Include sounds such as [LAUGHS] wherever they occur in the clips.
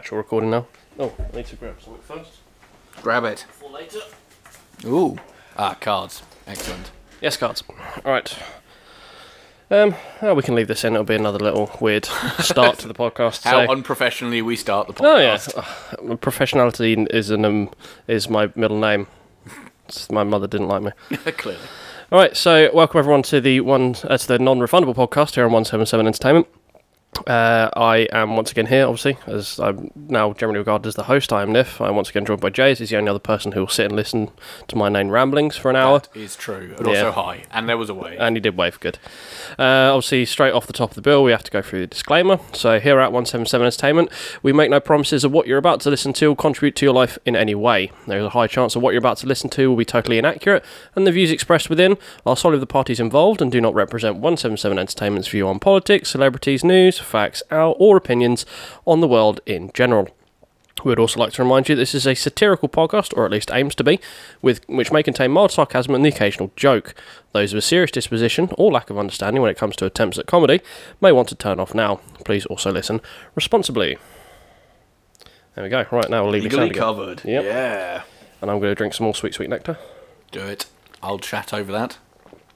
actual recording now. Oh, I need to grab something first. Grab it. For later. Ooh. Ah, cards. Excellent. Yes, cards. All right. Um, oh, we can leave this in. It'll be another little weird start to the podcast. [LAUGHS] How so- unprofessionally we start the podcast. Oh yeah, podcast. Uh, professionality is an um, is my middle name. My mother didn't like me. [LAUGHS] Clearly. All right, so welcome everyone to the one uh, to the non-refundable podcast here on One Seven Seven Entertainment. Uh, I am once again here, obviously, as I'm now generally regarded as the host. I am Niff. I'm once again joined by Jay. as He's the only other person who will sit and listen to my name ramblings for an hour. That is true. And Yeah. also hi. And there was a way. And he did wave good. Uh, obviously, straight off the top of the bill, we have to go through the disclaimer. So, here at 177 Entertainment, we make no promises of what you're about to listen to will contribute to your life in any way. There is a high chance of what you're about to listen to will be totally inaccurate, and the views expressed within are solely of the parties involved and do not represent 177 Entertainment's view on politics, celebrities, news, facts, our, or opinions on the world in general. We would also like to remind you this is a satirical podcast, or at least aims to be, with which may contain mild sarcasm and the occasional joke. Those of a serious disposition or lack of understanding when it comes to attempts at comedy may want to turn off now. Please also listen responsibly. There we go. Right now we'll leave Legally covered. Yep. Yeah. and I'm going to drink some more sweet, sweet nectar. Do it. I'll chat over that.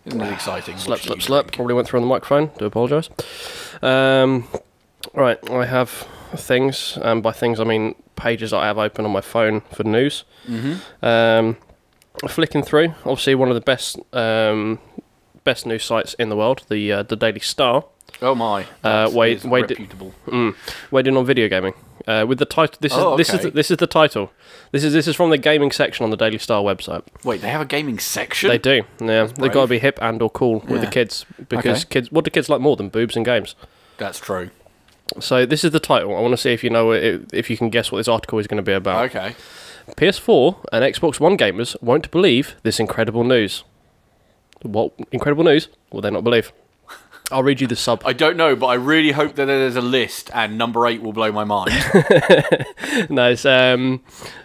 It exciting? Slurp, watching slurp, you slurp. drink? Probably went through on the microphone. Do apologise. Um, right, I have things, and by things I mean pages that I have open on my phone for news. Mm-hmm. Um, flicking through, obviously one of the best um, best news sites in the world, the uh, the Daily Star, Oh my. Uh, wait- wait- reputable. mm, in on video gaming. Uh, with the title, this is Oh, this is okay. the, this is the title. This is this is from the gaming section on the Daily Star website. Wait, they have a gaming section? They do, yeah. They've got to be hip and or cool with the kids because Okay. kids. What do kids like more than boobs and games? That's true. So this is the title. I want to see if you know it, if you can guess what this article is going to be about. Okay. PS4 and Xbox One gamers won't believe this incredible news. What incredible news will they not believe? I'll read you the sub. I don't know, but I really hope that there's a list and number eight will blow my mind. [LAUGHS] nice. um,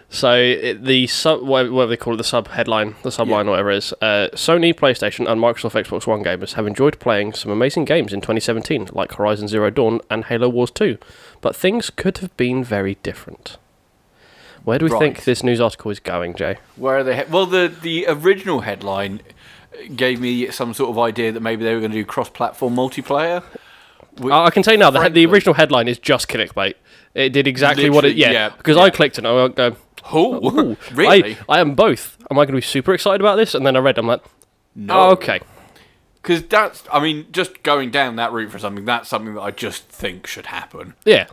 so it, the sub, whatever, they call it, the sub headline, the subline, Yeah. whatever it is. Uh, Sony, PlayStation, and Microsoft Xbox One gamers have enjoyed playing some amazing games in 2017, like Horizon Zero Dawn and Halo Wars 2, but things could have been very different. Where do we think this news article is going, Jay? Where are they? He- well, the the original headline gave me some sort of idea that maybe they were going to do cross-platform multiplayer. I can tell you now, the, the original headline is just clickbait. It did exactly what it. Yeah, yeah, because I clicked and I go, um, oh, "Ooh, [LAUGHS] really? I, I am both. Am I going to be super excited about this? And then I read, I'm like, no. oh, okay. Because that's, I mean, just going down that route for something, that's something that I just think should happen. Yeah.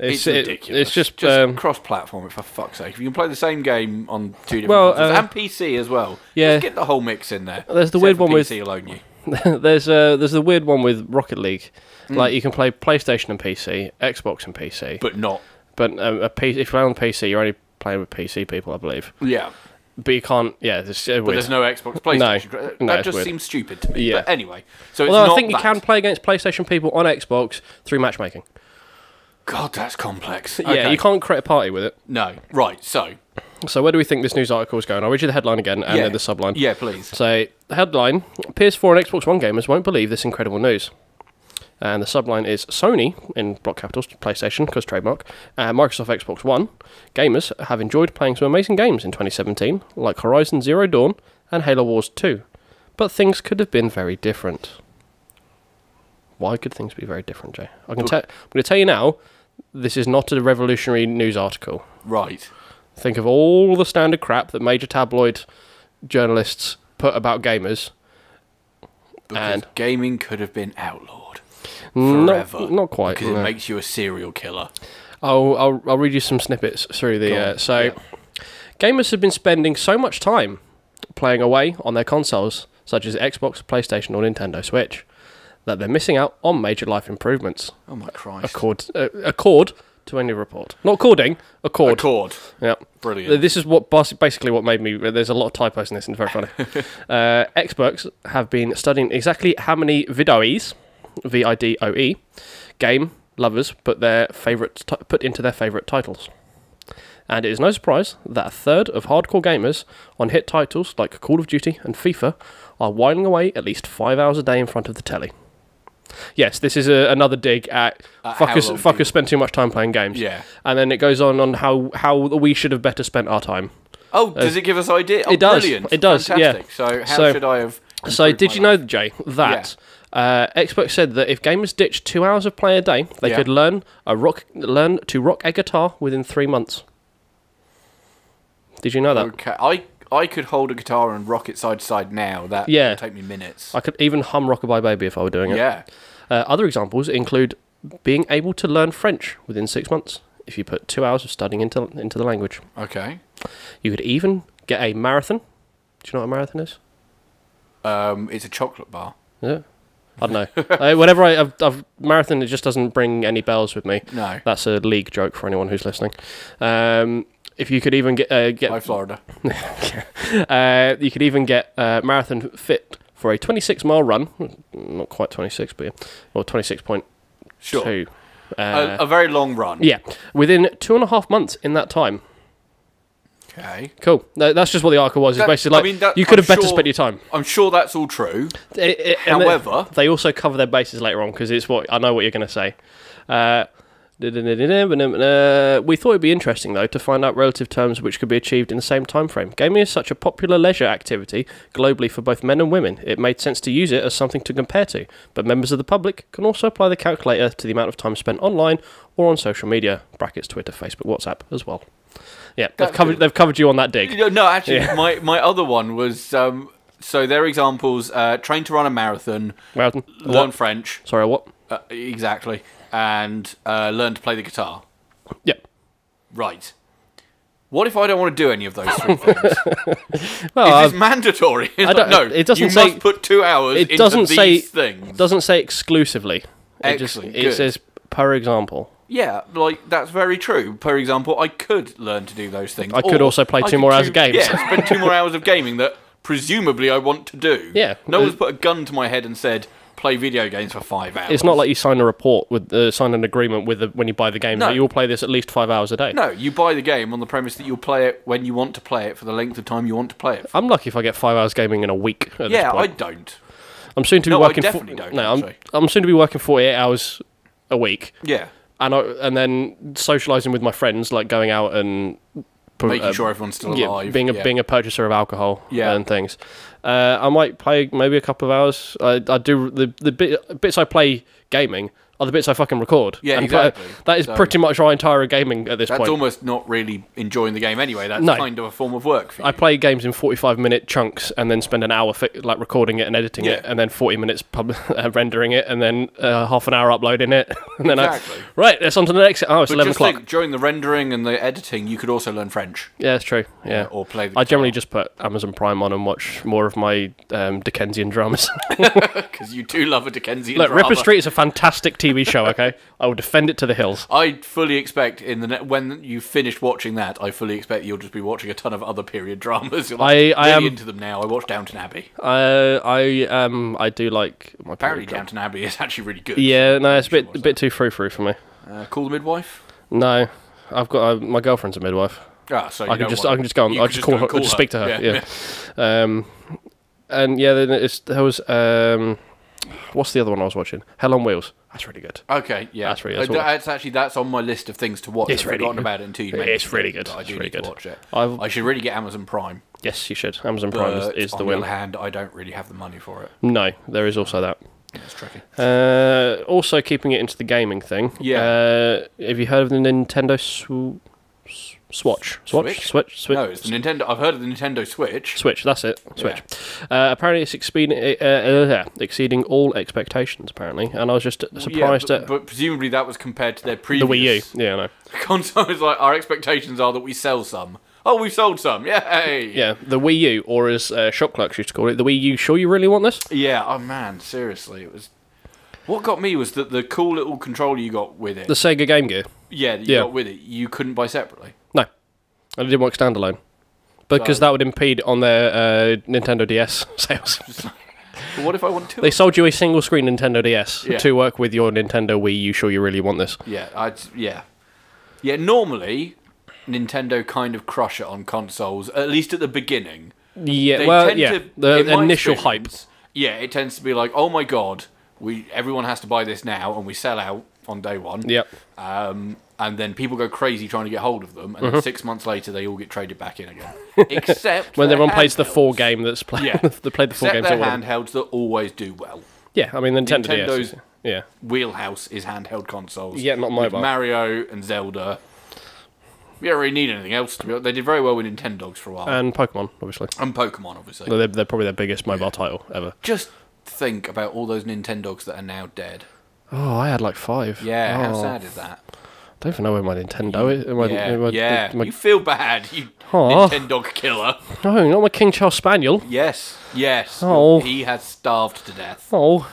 It's, it- ridiculous. it's just, um, cross-platform, for fuck's sake. If you can play the same game on two different Well, uh, and PC as well, yeah. just get the whole mix in there. There's the weird one with- PC [LAUGHS] alone. You. there's uh, there's the weird one with Rocket League. Mm. Like you can play PlayStation and PC, Xbox and PC, but, not. but um, a P- if you play on PC, you're only playing with PC people, I believe. Yeah, But you can't. Yeah, it's uh, but there's no Xbox, PlayStation. that no, it's just weird. seems stupid to me. Yeah. But anyway, so it's Although I think you can play against PlayStation people on Xbox through matchmaking. God, that's complex. Yeah, Okay. you can't create a party with it. No, right. So So where do we think this news article is going? I'll read you the headline again and yeah, then the subline. Yeah, please. So the headline: PS4 and Xbox One gamers won't believe this incredible news. And the subline is Sony in block capitals, PlayStation because trademark, and Microsoft Xbox One gamers have enjoyed playing some amazing games in 2017, like Horizon Zero Dawn and Halo Wars 2. But things could have been very different. Why could things be very different, Jay? I can tell. I'm going to tell you now. This is not a revolutionary news article. Right. Think of all the standard crap that major tabloid journalists put about gamers. Because And- gaming could have been outlawed forever. Not, not quite. because no. it makes you a serial killer. I'll, I'll, I'll read you some snippets through the. Uh, so, yeah. gamers have been spending so much time playing away on their consoles, such as Xbox, PlayStation, or Nintendo Switch, that they're missing out on major life improvements. Oh my Christ. Accord, uh, accord to any report. Not according, accord. Accord. Yeah. Brilliant. This is what basically what made me. There's a lot of typos in this, and it's very funny. [LAUGHS] uh, experts have been studying exactly how many vidoes, V I D O E, game lovers put their favorite put into their favorite titles. And it is no surprise that a third of hardcore gamers on hit titles like Call of Duty and FIFA are whiling away at least five hours a day in front of the telly. Yes, this is a, another dig at Uh, fuckers. Fuckers spend too much time playing games. Yeah. and then it goes on on how how we should have better spent our time. Oh, does it give us idea? Oh, Uh, it does. Brilliant. It does, yeah. Fantastic. So how So- should I have? So, did you know, life? Jay, that uh, experts said that if gamers ditched two hours of play a day, they Yeah. could learn a rock learn to rock a guitar within three months. Did you know that? Okay, I I could hold a guitar and rock it side to side now. That Yeah. would take me minutes. I could even hum "Rockabye Baby" if I were doing it. yeah. Uh, other examples include being able to learn French within six months if you put two hours of studying into into the language. Okay. You could even get a marathon. Do you know what a marathon is? Um, it's a chocolate bar. Yeah. I don't know. [LAUGHS] uh, whenever I, I've, I've marathon, it just doesn't bring any bells with me. No. That's a league joke for anyone who's listening. Um, if you could even get uh, get By Florida. [LAUGHS] uh, you could even get uh, marathon fit for a 26 mile run. Not quite 26, but yeah, or 26.2. Sure. Uh, a, a very long run. yeah, within two and a half months in that time. Okay. Cool. That's just what the article was. It's basically I like mean, that- you could I'm have better sure- spent your time. I'm sure that's all true. It- it- and they- However- they also cover their bases later on because it's what I know what you're going to say. Uh, we thought it'd be interesting though to find out relative terms which could be achieved in the same time frame. Gaming is such a popular leisure activity globally for both men and women. It made sense to use it as something to compare to, but members of the public can also apply the calculator to the amount of time spent online or on social media (brackets Twitter, Facebook, WhatsApp) as well. Yeah, they've covered they've covered you on that dig. No, actually, Yeah. my, my other one was um, so their examples: uh, train to run a marathon, Marathon. learn What? French, Sorry, what? uh, exactly, and uh, learn to play the guitar. Yeah. Right. What if I don't want to do any of those three things? [LAUGHS] Well, Is this mandatory? I don't- [LAUGHS] no, it doesn't you say- must put two hours it doesn't these say things. doesn't say exclusively. It just it good. says per example. Yeah, like that's very true. For example, I could learn to do those things. I could also play two more hours of games. Yeah, spend two more [LAUGHS] hours of gaming that presumably I want to do. Yeah, No uh, one's put a gun to my head and said play video games for five hours. It's not like you sign a report with uh, sign an agreement with the, when you buy the game No. you'll play this at least five hours a day. no, you buy the game on the premise that you'll play it when you want to play it for the length of time you want to play it. For. I'm lucky if I get five hours gaming in a week. At Yeah, I don't. I'm soon to be No, I working. definitely fo- don't, No, I'm. I'm soon to be working 48 hours a week, Yeah, and I, and then socialising with my friends, like going out and making uh, sure everyone's still yeah, alive. being a yeah. being a purchaser of alcohol Yeah. and things. Uh, I might play maybe a couple of hours. I, I do the the bit, bits I play gaming are the bits I fucking record. Yeah, And pla- exactly. that is So- pretty much our entire gaming at this That's point. almost not really enjoying the game anyway. That's No. kind of a form of work. I play games in 45 minute chunks and then spend an hour like recording it and editing it, and then 40 minutes pub- [LAUGHS] uh, rendering it, and then uh, half an hour uploading it. [LAUGHS] and then Exactly. I, right, that's on to the next. Oh, it's but 11 just o'clock. think, during the rendering and the editing, you could also learn French. yeah, that's true. Yeah. Or play the I generally just put Amazon Prime on and watch more of my um, Dickensian dramas. [LAUGHS] because you do love a Dickensian Look, drama. Ripper Street is a fantastic TV show. Okay, I will defend it to the hills. I fully expect in the ne- when you finish watching that, I fully expect you'll just be watching a ton of other period dramas. [LAUGHS] You're like, I- I really am- into them now. I watch Downton Abbey. Uh, I um, I do like my Apparently, drama. Downton Abbey is [LAUGHS] actually really good. Yeah, no, it's a bit a bit too frou frou for me. Uh, Call the midwife. No, I've got uh, my girlfriend's a midwife. Ah, so you I can just I can just go on. I could just call her. and I just speak to her. Yeah. Yeah. Um, and yeah, then it's there was um, what's the other one I was watching? Hell on Wheels. That's really good. Okay, yeah, That's really- Uh, that's that's actually that's on my list of things to watch. It's I've really forgotten good. about it until you It's really good. I do really need good. to watch it. I've, I should really get Amazon Prime, yes, you should. Amazon Prime is, is on the the win. other hand, I don't really have the money for it. No, there is also that. It's tricky. Uh, also, keeping it into the gaming thing. Yeah. Uh, have you heard of the Nintendo Sw- S- Swatch? Swatch? Switch? Switch? Switch? No, it's the Nintendo. I've heard of the Nintendo Switch. Switch, that's it. Switch. Uh, apparently, it's exceeding, uh, uh, exceeding all expectations. Apparently, and I was just surprised yeah, but, at but presumably that was compared to their previous. the Wii U. Yeah, I know. [LAUGHS] console. It's like our expectations are that we sell some. Oh, we've sold some. Yay! Yeah, the Wii U, or as uh, shop clerks used to call it, the Wii U. Sure, you really want this? Yeah. Oh man, seriously, it was. What got me was that the cool little controller you got with it. The Sega Game Gear. Yeah, that you Yeah. got with it, you couldn't buy separately. No, and it didn't work standalone because So- that would impede on their uh, Nintendo DS [LAUGHS] sales. But what if I want two? They sold you a single screen Nintendo DS Yeah. to work with your Nintendo Wii. You sure you really want this? Yeah, I'd, yeah, yeah. Normally, Nintendo kind of crush it on consoles, at least at the beginning. Yeah, They well, tend yeah, to, the in initial hype. Yeah, it tends to be like, oh my god, we everyone has to buy this now, and we sell out on day one. Yep. Um, and then people go crazy trying to get hold of them, and then six months later they all get traded back in again. [LAUGHS] Except Mm-hmm. When their everyone plays the four game that's played, Yeah. [LAUGHS] they played the four Except games. their that handhelds that always do well. Yeah, I mean Nintendo DS. Nintendo's- is- Yeah, Wheelhouse is handheld consoles. Yeah, not with mobile. Mario and Zelda. We don't really need anything else to be honest. They did very well with Nintendogs for a while. and Pokemon, obviously. and Pokemon, obviously. They're, they're probably their biggest mobile title ever. Just think about all those Nintendogs that are now dead. Oh, I had like five. Yeah, how Oh, sad is that? Don't even know where my Nintendo is. My, yeah, my- yeah. my- you feel bad, you Aw. Nintendog killer. no, not my King Charles Spaniel. Yes, yes. Oh. He has starved to death. Oh,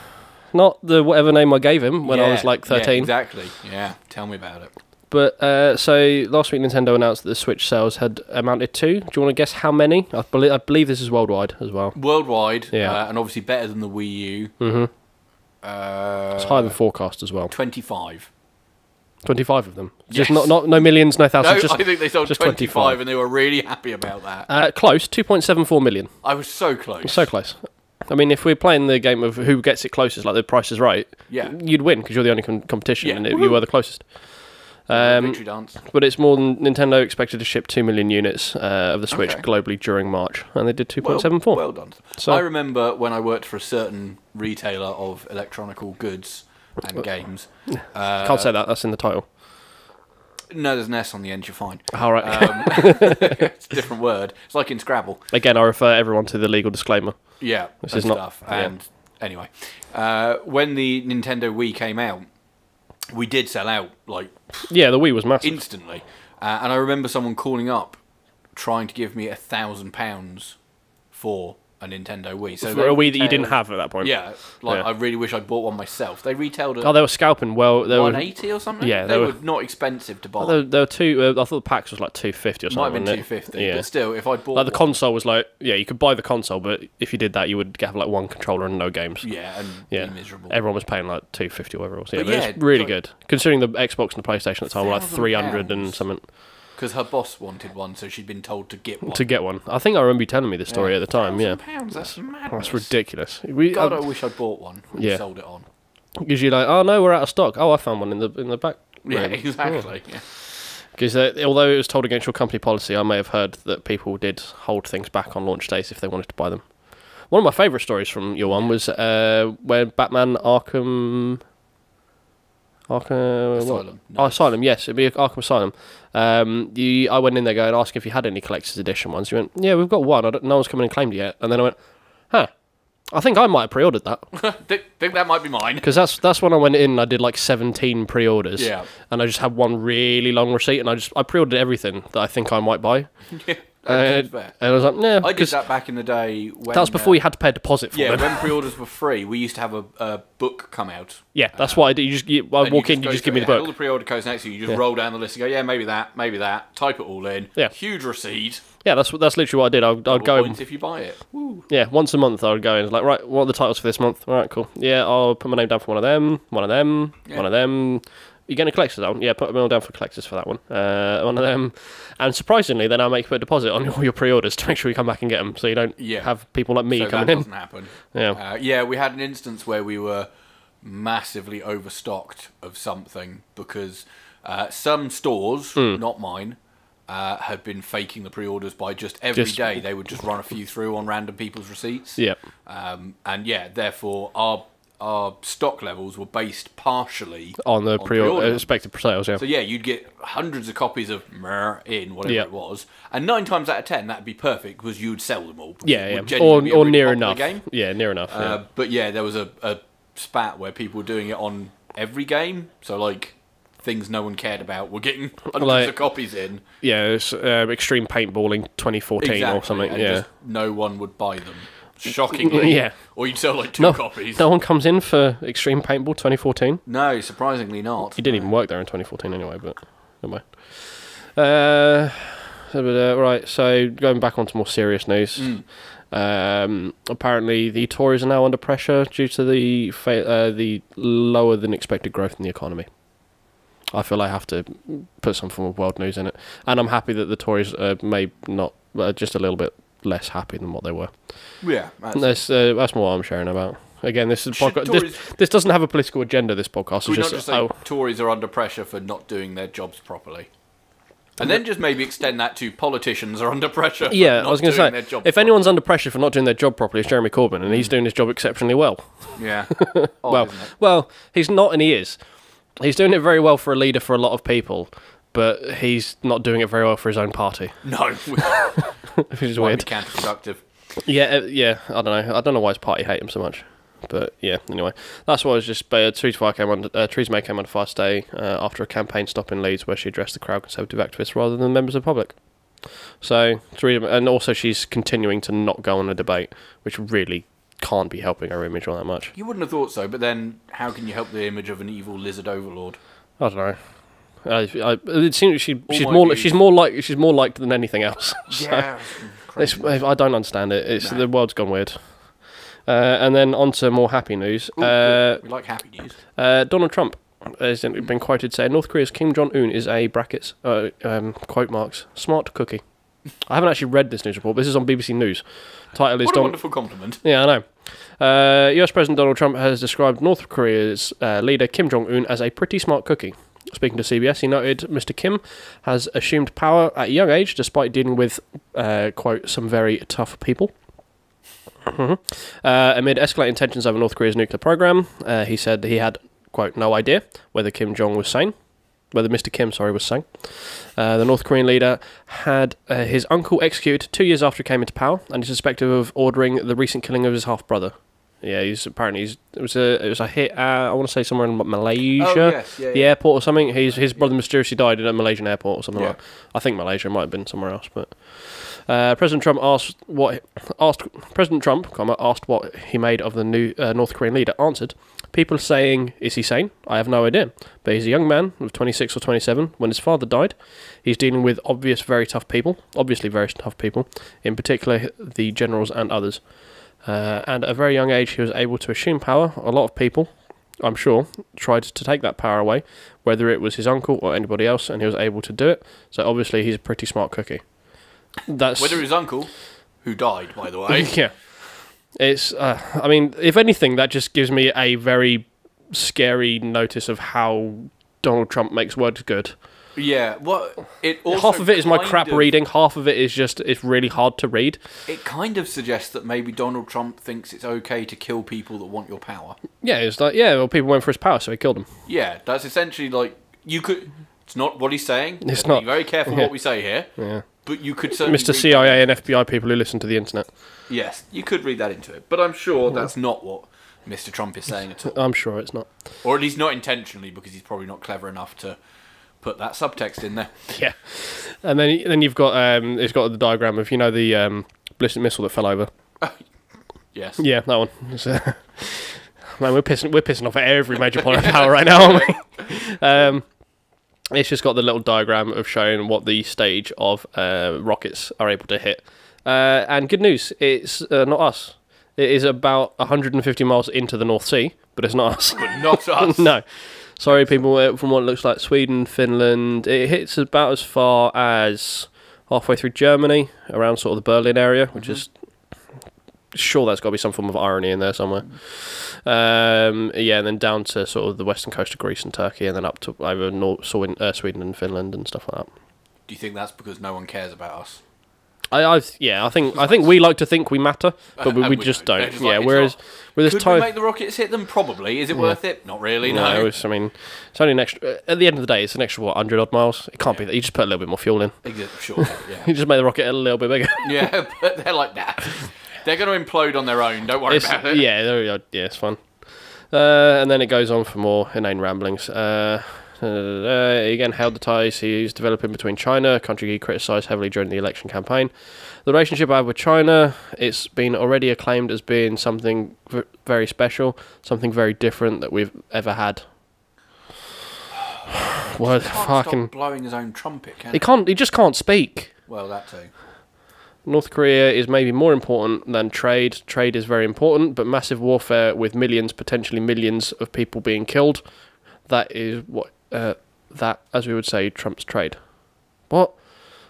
not the whatever name I gave him when I was like yeah, 13. exactly. Yeah, tell me about it. But uh, so last week Nintendo announced that the Switch sales had amounted to. Do you want to guess how many? I believe I believe this is worldwide as well. Worldwide, Yeah. uh, and obviously better than the Wii U. Mm-hmm. Uh, It's higher than forecast as well. 25. Of them. Just not not no millions, no No, thousands. just [LAUGHS] I think they sold 25, 25. and they were really happy about that. uh, close. Two point seven four million. I was so close. So close. I mean, if we're playing the game of who gets it closest, like the Price is Right, Yeah. you'd win because you're the only com- competition, Yeah. and it, you were the closest. Um, dance. but it's more than Nintendo expected to ship two million units uh, of the Switch Okay. globally during March, and they did 2.74. Well, point seven four. well done. So- I remember when I worked for a certain retailer of electronical goods and games. Uh, [LAUGHS] Can't say that. That's in the title. No, there's an S on the end. You're fine. All right. Um, [LAUGHS] it's a different word. It's like in Scrabble. Again, I refer everyone to the legal disclaimer. Yeah, This is not- stuff. yeah. And anyway, uh, when the Nintendo Wii came out, we did sell out like Yeah, the Wii was massive. instantly. Uh, and I remember someone calling up, trying to give me a thousand pounds for a Nintendo Wii. So for a Wii that you didn't have at that point. Yeah, like Yeah. I really wish I'd bought one myself. They retailed at Oh, they were scalping. Well, they were. 180 or something. Yeah, they, they were, were- not expensive to buy. There, there were two. Uh, I thought the packs was like two fifty or Might have something. been wasn't it? 250, Yeah. but still, if I bought Like the one- console was like, yeah, you could buy the console, but if you did that, you would have like one controller and no games. yeah, and Yeah. be miserable. Everyone was paying like two fifty or whatever it was. Yeah, But but yeah, it's really like- good considering the Xbox and the PlayStation at the time were like three hundred and something Because her boss wanted one, so she'd been told to get one. to get one. I think I remember you telling me this story Yeah. at the time. Yeah, pounds. That's madness. that's ridiculous. We God, I uh, wish I'd bought one. And Yeah. sold it on. usually like, oh no, we're out of stock. Oh, I found one in the in the back. Yeah, room. [LAUGHS] exactly. Yeah. Because uh, although it was told against your company policy, I may have heard that people did hold things back on launch days if they wanted to buy them. One of my favourite stories from your one was uh, when Batman Arkham. Arkham what? Asylum. Oh, Asylum, yes, it'd be Arkham Asylum. Um, you, I went in there going asking if you had any collector's edition ones. You went, yeah, we've got one. I don't, no one's come in and claimed it yet. And then I went, huh, I think I might have pre-ordered that [LAUGHS] think, think that might be mine. because that's that's when I went in. and I did like seventeen pre-orders. Yeah. And I just had one really long receipt, and I just I pre-ordered everything that I think I might buy. [LAUGHS] That Uh, and I was like, yeah, I did that back in the day. When, that was before uh, you had to pay a deposit for Yeah, them. when [LAUGHS] pre-orders were free, we used to have a, a book come out. yeah, that's what I did. You just you, I walk in, you just give me the had All the pre-order codes next to you. You just Yeah. roll down the list and go, yeah, maybe that, maybe that. Type it all in. Yeah. Huge receipt. Yeah, that's what that's literally what I did. I, I'd go. points if you buy it. Woo. Yeah, once a month I would go in. Like, right, what are the titles for this month? All right, cool. Yeah, I'll put my name down for one of them, one of them, Yeah. one of them. You getting a collector's on? Yeah, put my name down for collectors for that one. Uh, one of them. And surprisingly, then I make you put a deposit on [LAUGHS] all your pre-orders to make sure you come back and get them, so you don't Yeah. have people like me So coming in. doesn't happen. Yeah. Uh, yeah, we had an instance where we were massively overstocked of something because uh, some stores, Hmm. not mine, uh, had been faking the pre-orders by just every day Just- they would just run a few through on random people's receipts. Yeah. Um, and yeah, therefore our our stock levels were based partially On the On pre-order, pre-order. expected sales, yeah. So yeah, you'd get hundreds of copies of Mer in whatever Yeah. it was, and nine times out of ten that'd be perfect because you'd sell them all. yeah, yeah. would genuinely be Or, or near enough. Game. Yeah, near enough. yeah. Uh, but yeah, there was a, a spat where people were doing it on every game. So like things no one cared about were getting [LAUGHS] hundreds Like- of copies in. yeah, it's uh, Extreme Paintballing 2014 Exactly, or something. yeah. no one would buy them. Shockingly, [LAUGHS] Yeah. Or you'd sell like two No, copies. no one comes in for Extreme Paintball 2014. No, surprisingly not. He didn't even work there in 2014 anyway, but never mind. Uh, so, but, uh, right, so going back onto more serious news. Mm. Um, apparently, the Tories are now under pressure due to the fa- uh, the lower than expected growth in the economy. I feel I have to put some form of world news in it, and I'm happy that the Tories uh, may not, uh, just a little bit less happy than what they were. Yeah, that's, That's uh, that's more what I'm sharing about. Again, this is podcast, Tories- this, this doesn't have a political agenda. This podcast is just, just say oh, Tories are under pressure for not doing their jobs properly? And then just maybe extend that to politicians are under pressure. For yeah. I was going to say, if anyone's under pressure for not doing their job properly, it's Jeremy Corbyn, and he's doing his job exceptionally well. yeah, [LAUGHS] Odd, well, well, he's not, and he is. He's doing it very well for a leader for a lot of people, but he's not doing it very well for his own party, no, [LAUGHS] [LAUGHS] which is weird. counterproductive. Yeah, uh, yeah. I don't know. I don't know why his party hate him so much. But yeah, anyway, that's what I was just. Uh, Theresa May came under uh, Theresa May came under fire today uh, after a campaign stop in Leeds where she addressed the crowd conservative activists rather than members of the public. So Theresa, and also she's continuing to not go on a debate, which really can't be helping her image all that much. You wouldn't have thought so, but then how can you help the image of an evil lizard overlord? I don't know. I, I, it seems she, she's more views. she's more like she's more liked than anything else. [LAUGHS] So- Yeah, I don't understand it. It's No. the world's gone weird. Uh, and then on to more happy news. Ooh, Uh, we like happy news. uh, Donald Trump has been quoted saying North Korea's Kim Jong Un is a brackets uh, um, quote marks smart cookie. [LAUGHS] I haven't actually read this news report. But this is on BBC News. Title is What a Don- wonderful compliment. yeah, I know. Uh, US President Donald Trump has described North Korea's uh, leader Kim Jong Un as a pretty smart cookie. Speaking to CBS, he noted Mr. Kim has assumed power at a young age despite dealing with, uh, quote, some very tough people. Mhm. Uh, amid escalating tensions over North Korea's nuclear program, uh, he said he had, quote, no idea whether Kim Jong was sane, whether Mr. Kim, sorry, was sane. Uh, the North Korean leader had uh, his uncle executed two years after he came into power, and is suspected of ordering the recent killing of his half brother. Yeah, he's apparently he's, it was a it was a hit. Uh, I want to say somewhere in Malaysia, Oh, yes, yeah, the yeah. airport or something. His his brother mysteriously died at a Malaysian airport or something Yeah. like. I think Malaysia might have been somewhere else, but uh, President Trump asked what asked President Trump, comma, asked what he made of the new uh, North Korean leader. Answered, people saying, "Is he sane? I have no idea." But he's a young man of 26 or 27 when his father died. He's dealing with obvious, very tough people, obviously very tough people, in particular the generals and others. Uh, and at a very young age, he was able to assume power. A lot of people, I'm sure, tried to take that power away, whether it was his uncle or anybody else, and he was able to do it. So obviously, he's a pretty smart cookie. That's Whether his uncle, who died, by the [LAUGHS] way, yeah. It's. Uh, I mean, if anything, that just gives me a very scary notice of how Donald Trump makes words good. Yeah. What it also half of it is my crap of- reading. Half of it is just it's really hard to read. It kind of suggests that maybe Donald Trump thinks it's okay to kill people that want your power. Yeah, it's like yeah. Well, people went for his power, so he killed them. Yeah, that's essentially like you could. It's not what he's saying. It's not. Be very careful Yeah. what we say here. Yeah. But you could certainly. Mr. CIA and FBI people who listen to the internet. Yes, you could read that into it. But I'm sure that's not what Mr. Trump is saying at all. [LAUGHS] I'm sure it's not. Or at least not intentionally, because he's probably not clever enough to put that subtext in there. [LAUGHS] Yeah. And then then you've got um, it's got the diagram of you know the um, ballistic missile that fell over. [LAUGHS] Yes. Yeah, that one. Uh, [LAUGHS] man, we're pissing we're pissing off at every major point of power right now, aren't we? Um, it's just got the little diagram of showing what the stage of uh, rockets are able to hit. Uh, and good news, it's uh, not us. It is about 150 miles into the North Sea, but it's not us. But not us. no. Sorry, people, uh, from what it looks like Sweden, Finland. It hits about as far as halfway through Germany, around sort of the Berlin area, which is. Sure, that's got to be some form of irony in there somewhere. Um, yeah, and then down to sort of the western coast of Greece and Turkey, and then up to over North, uh, Sweden and Finland and stuff like that. Do you think that's because no one cares about us? I, I, yeah, I think I think we like to think we matter, but we, [LAUGHS] we we just don't. don't. Just like, yeah, it's whereas with this time, we make the rockets hit them? Probably. Is it worth it? Not really. No. no, it's, I mean, it's only an extra. At the end of the day, it's an extra what hundred odd miles. It can't be that. You just put a little bit more fuel in. Sure. [LAUGHS] Yeah. You just make the rocket a little bit bigger. [LAUGHS] yeah, but they're like that. They're going to implode on their own. Don't worry It's- about it. yeah, there we go. yeah, it's fun. Uh, and then it goes on for more inane ramblings. Uh, uh, he again held the ties he's developing between China, a country he criticised heavily during the election campaign. The relationship I have with China, it's been already acclaimed as being something v- very special, something very different that we've ever had. [SIGHS] Can't fucking. blowing his own trumpet, can He he? can't. He just can't speak. Well, that too. North Korea is maybe more important than trade. Trade is very important, but massive warfare with millions, potentially millions of people being killed, that is what uh, that, as we would say, trumps trade. What?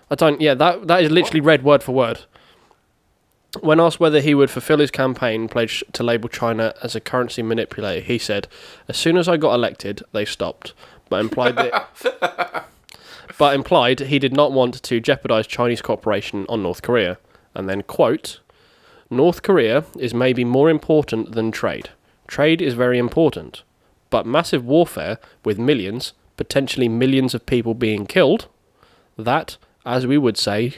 I don't. Yeah, that that is literally read word for word. When asked whether he would fulfill his campaign pledge to label China as a currency manipulator, he said, "As soon as I got elected, they stopped." But implied that, [LAUGHS] but implied he did not want to jeopardize Chinese cooperation on North Korea. And then quote, "North Korea is maybe more important than trade. Trade is very important, but massive warfare with millions, potentially millions of people being killed, that, as we would say,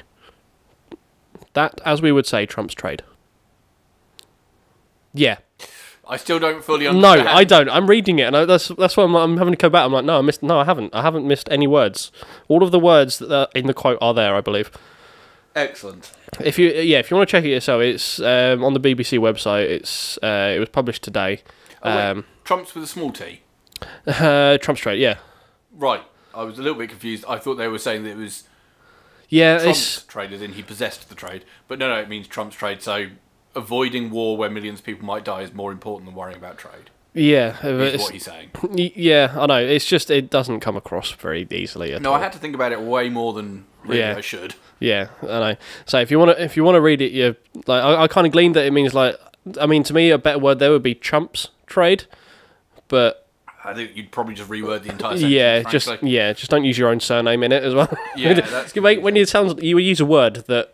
that, as we would say, trumps trade." Yeah, I still don't fully understand. no. I don't. I'm reading it, and I, that's that's why I'm, I'm having to go back. I'm like, no, I missed. No, I haven't. I haven't missed any words. All of the words that are in the quote are there, I believe. Excellent. If you, yeah, if you want to check it yourself, it's um, on the BBC website. It's uh, it was published today. Oh. Um, Trump's with a small t. [LAUGHS] uh, Trump's trade, yeah, Right. I was a little bit confused. I thought they were saying that it was yeah. Trump's It's trade, as in he possessed the trade. But no, no, it means Trump's trade. So avoiding war where millions of people might die is more important than worrying about trade. yeah, uh, Is it's, what he's saying. [LAUGHS] yeah. I know. It's just it doesn't come across very easily. No, all. I had to think about it way more than really Yeah. I should. Yeah, I know. So if you want to, if you want to read it, you like. I, I kind of gleaned that it means like. I mean, to me, a better word there would be Trump's trade, but I think you'd probably just reword the entire sentence. yeah, just yeah, just don't use your own surname in it as well. [LAUGHS] Yeah, [LAUGHS] that's make when you sounds you use a word that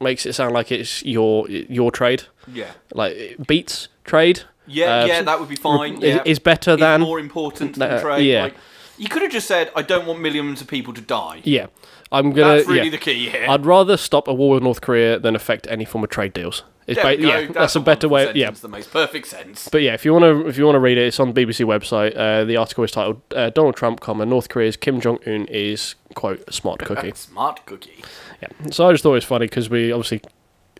makes it sound like it's your your trade, yeah, like beats trade. yeah, Uh, yeah. That would be fine. is, yeah, is better than more important than Uh, trade. yeah. Like, you could have just said, "I don't want millions of people to die." yeah. I'm gonna That's really yeah. the key here. I'd rather stop a war with North Korea than affect any form of trade deals. It's ba- yeah, that's, a better way. Yeah, That makes perfect sense. But yeah, if you want to, if you want to read it, it's on the BBC website. Uh, the article is titled uh, "Donald Trump, comma North Korea's Kim Jong Un is quote a smart cookie." [LAUGHS] Smart cookie. yeah. So I just thought it was funny because we obviously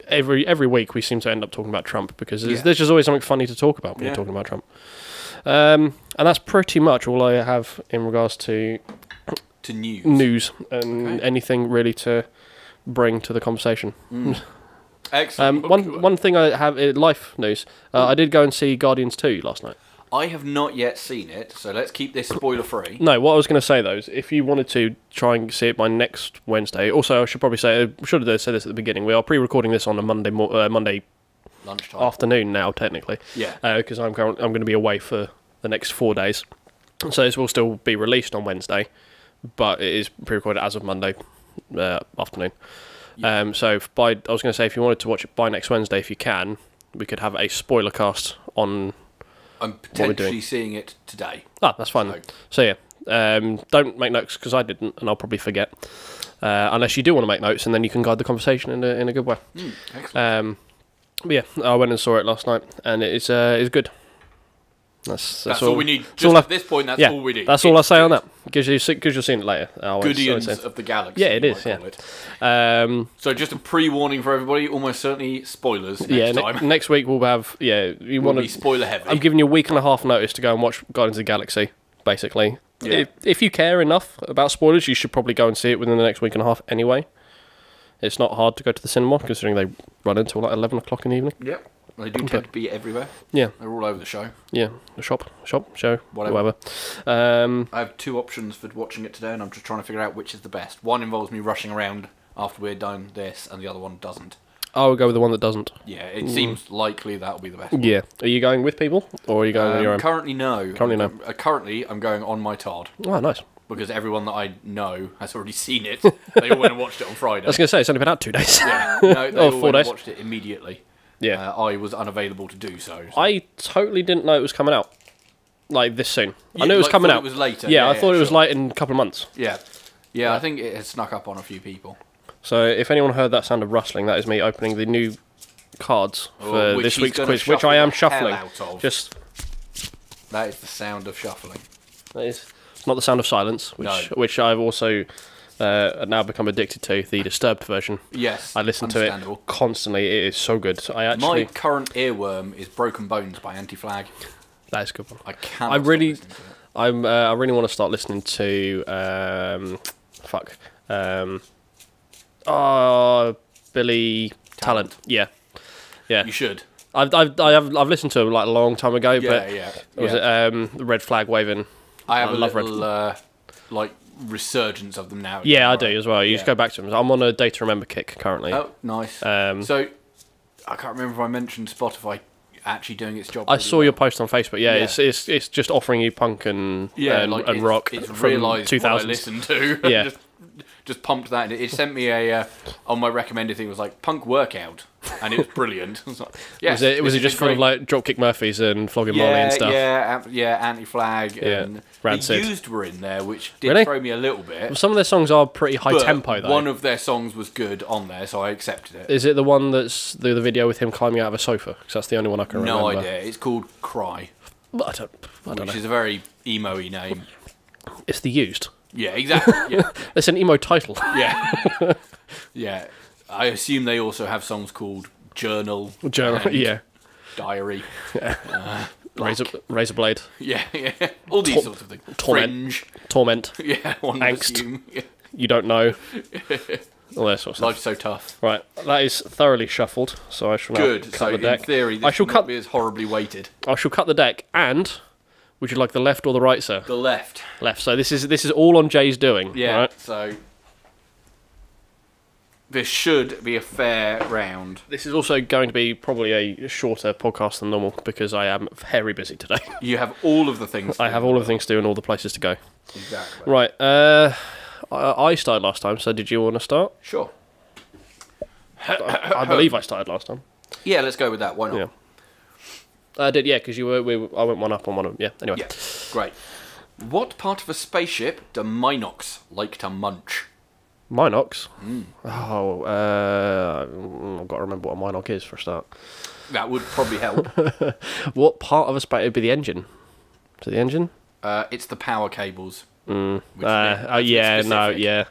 every every week we seem to end up talking about Trump because there's, Yeah. there's just always something funny to talk about when Yeah. you're talking about Trump. Um, and that's pretty much all I have in regards to To news. news and Okay. anything really to bring to the conversation. [LAUGHS] Excellent. Um, one one thing I have uh, life news. Uh, I did go and see Guardians two last night. I have not yet seen it, so let's keep this spoiler free. No, what I was going to say though is if you wanted to try and see it by next Wednesday. Also, I should probably say I should have said this at the beginning. We are pre-recording this on a Monday mo- uh, Monday Lunchtime. afternoon now, technically, Yeah. because I'm current, I'm going to be away for the next four days. So this will still be released on Wednesday, but it is pre-recorded as of Monday uh, afternoon. Um, so by I was going to say if you wanted to watch it by next Wednesday, if you can, we could have a spoiler cast on. I'm potentially seeing it today. Ah, that's fine. So- So yeah, um, don't make notes because I didn't, and I'll probably forget. Uh, unless you do want to make notes, and then you can guide the conversation in a in a good way. Excellent. Um, but yeah, I went and saw it last night, and it is uh, is good. That's that's all we need. Just all I- at this point, that's yeah, all we need. That's all I say on that. Gives you because you'll see it later. I'll Guardians of the Galaxy. Yeah, it is, yeah. it. Um, So just a pre-warning for everybody. Almost certainly spoilers next yeah, ne- next week we'll have yeah. You We'll want be to? spoiler heavy. I'm giving you a week and a half notice to go and watch Guardians of the Galaxy. Basically, Yeah. if, if you care enough about spoilers, you should probably go and see it within the next week and a half. Anyway, it's not hard to go to the cinema considering they run until like eleven o'clock in the evening. Yep. They do tend to be everywhere. Yeah, They're all over the show. yeah. The shop, shop, show, Whatever. whatever. Um, I have two options for watching it today, and I'm just trying to figure out which is the best. One involves me rushing around after we're done this, and the other one doesn't. I will go with the one that doesn't. Yeah, it seems likely that'll be the best. Yeah. Are you going with people or are you going on your Um, own? currently, no. Currently, no. Uh, currently, I'm going on my Todd oh, nice. because everyone that I know has already seen it. They all went and watched it on Friday. I was going to say it's only been out two days. yeah, [LAUGHS] no, they Oh, all four days. watched it immediately. Yeah. Uh, I was unavailable to do so. so- I totally didn't know it was coming out like this soon. I knew it was like, coming out. It was later. yeah, I yeah, thought it was sure. like in a couple of months. Yeah, yeah. I think it has snuck up on a few people. So if anyone heard that sound of rustling, that is me opening the new cards Oh, for this week's quiz, which I am shuffling. out of. Just That is the sound of shuffling. that is not the sound of silence, which No. which I've also uh, now become addicted to the disturbed version. Yes, I listen to it constantly. It is so good. I actually My current earworm is "Broken Bones" by Anti-Flag. that is a good one. I can't. I really- I'm uh, I really want to start listening to um, fuck um, oh Billy Talent. Talent. Yeah, yeah. You should. I've I've I have, I've listened to him like a long time ago, Yeah, but yeah. was yeah. it um red flag waving? I have I a love Red- little uh, like resurgence of them now. Yeah, I right? do as well. You just go back to them. I'm on a data remember kick currently. Oh, nice. Um, so, I can't remember if I mentioned Spotify actually doing its job. I really saw well. your post on Facebook. Yeah, Yeah. it's, it's it's just offering you punk and yeah, and, like and it's, rock It's from realised what I 2000s. to. [LAUGHS] Yeah. just, just pumped that. And It sent me a uh, on my recommended thing. It was like punk workout, and it was brilliant. [LAUGHS] Was like, yes, was it was it just full of like Dropkick Murphys and flogging Molly and stuff? yeah, yeah, anti-flag Yeah, and Rancid. the used were in there, which did Really? throw me a little bit. Some of their songs are pretty high tempo though. One of their songs was good on there, so I accepted it. Is it the one that's the, the video with him climbing out of a sofa? Because that's the only one I can No remember. No idea. It's called Cry, But I don't. I don't which know. is a very emo-y name. It's the used. Yeah, exactly. Yeah, [LAUGHS] It's an emo title. yeah, [LAUGHS] yeah. I assume they also have songs called Journal, Journal, yeah. Diary, uh, Razor, razor blade, yeah, yeah, all these Tor- sorts of things. torment. Fringe, torment. yeah, [LAUGHS] one Angst. Yeah. You don't know. All that sort of stuff. Life's so tough. Right, that is thoroughly shuffled. So I shall Good. cut So the in deck. theory, this I shall cut. be as horribly weighted. I shall cut the deck. And would you like the left or the right, sir? The left. Left. So this is this is all on Jay's doing. Yeah. Right? So this should be a fair round. This is also going to be probably a shorter podcast than normal because I am very busy today. [LAUGHS] You have all of the things. I have all of the things to do and all the places to go. Exactly. Right. Uh, I, I started last time. So did you want to start? Sure. I, I believe I started last time. Yeah, let's go with that. Why not? Yeah. I did. Yeah, because you were. We, I went one up on one of. Them. Yeah. Anyway. Yeah, great. What part of a spaceship do Mynocks like to munch? Mynocks. Hmm. Oh, uh, I've got to remember what a Mynocks is for a start. That would probably help. [LAUGHS] What part of a space would be the engine? It the engine? uh, it's the power cables. which Uh, bit yeah, no, yeah.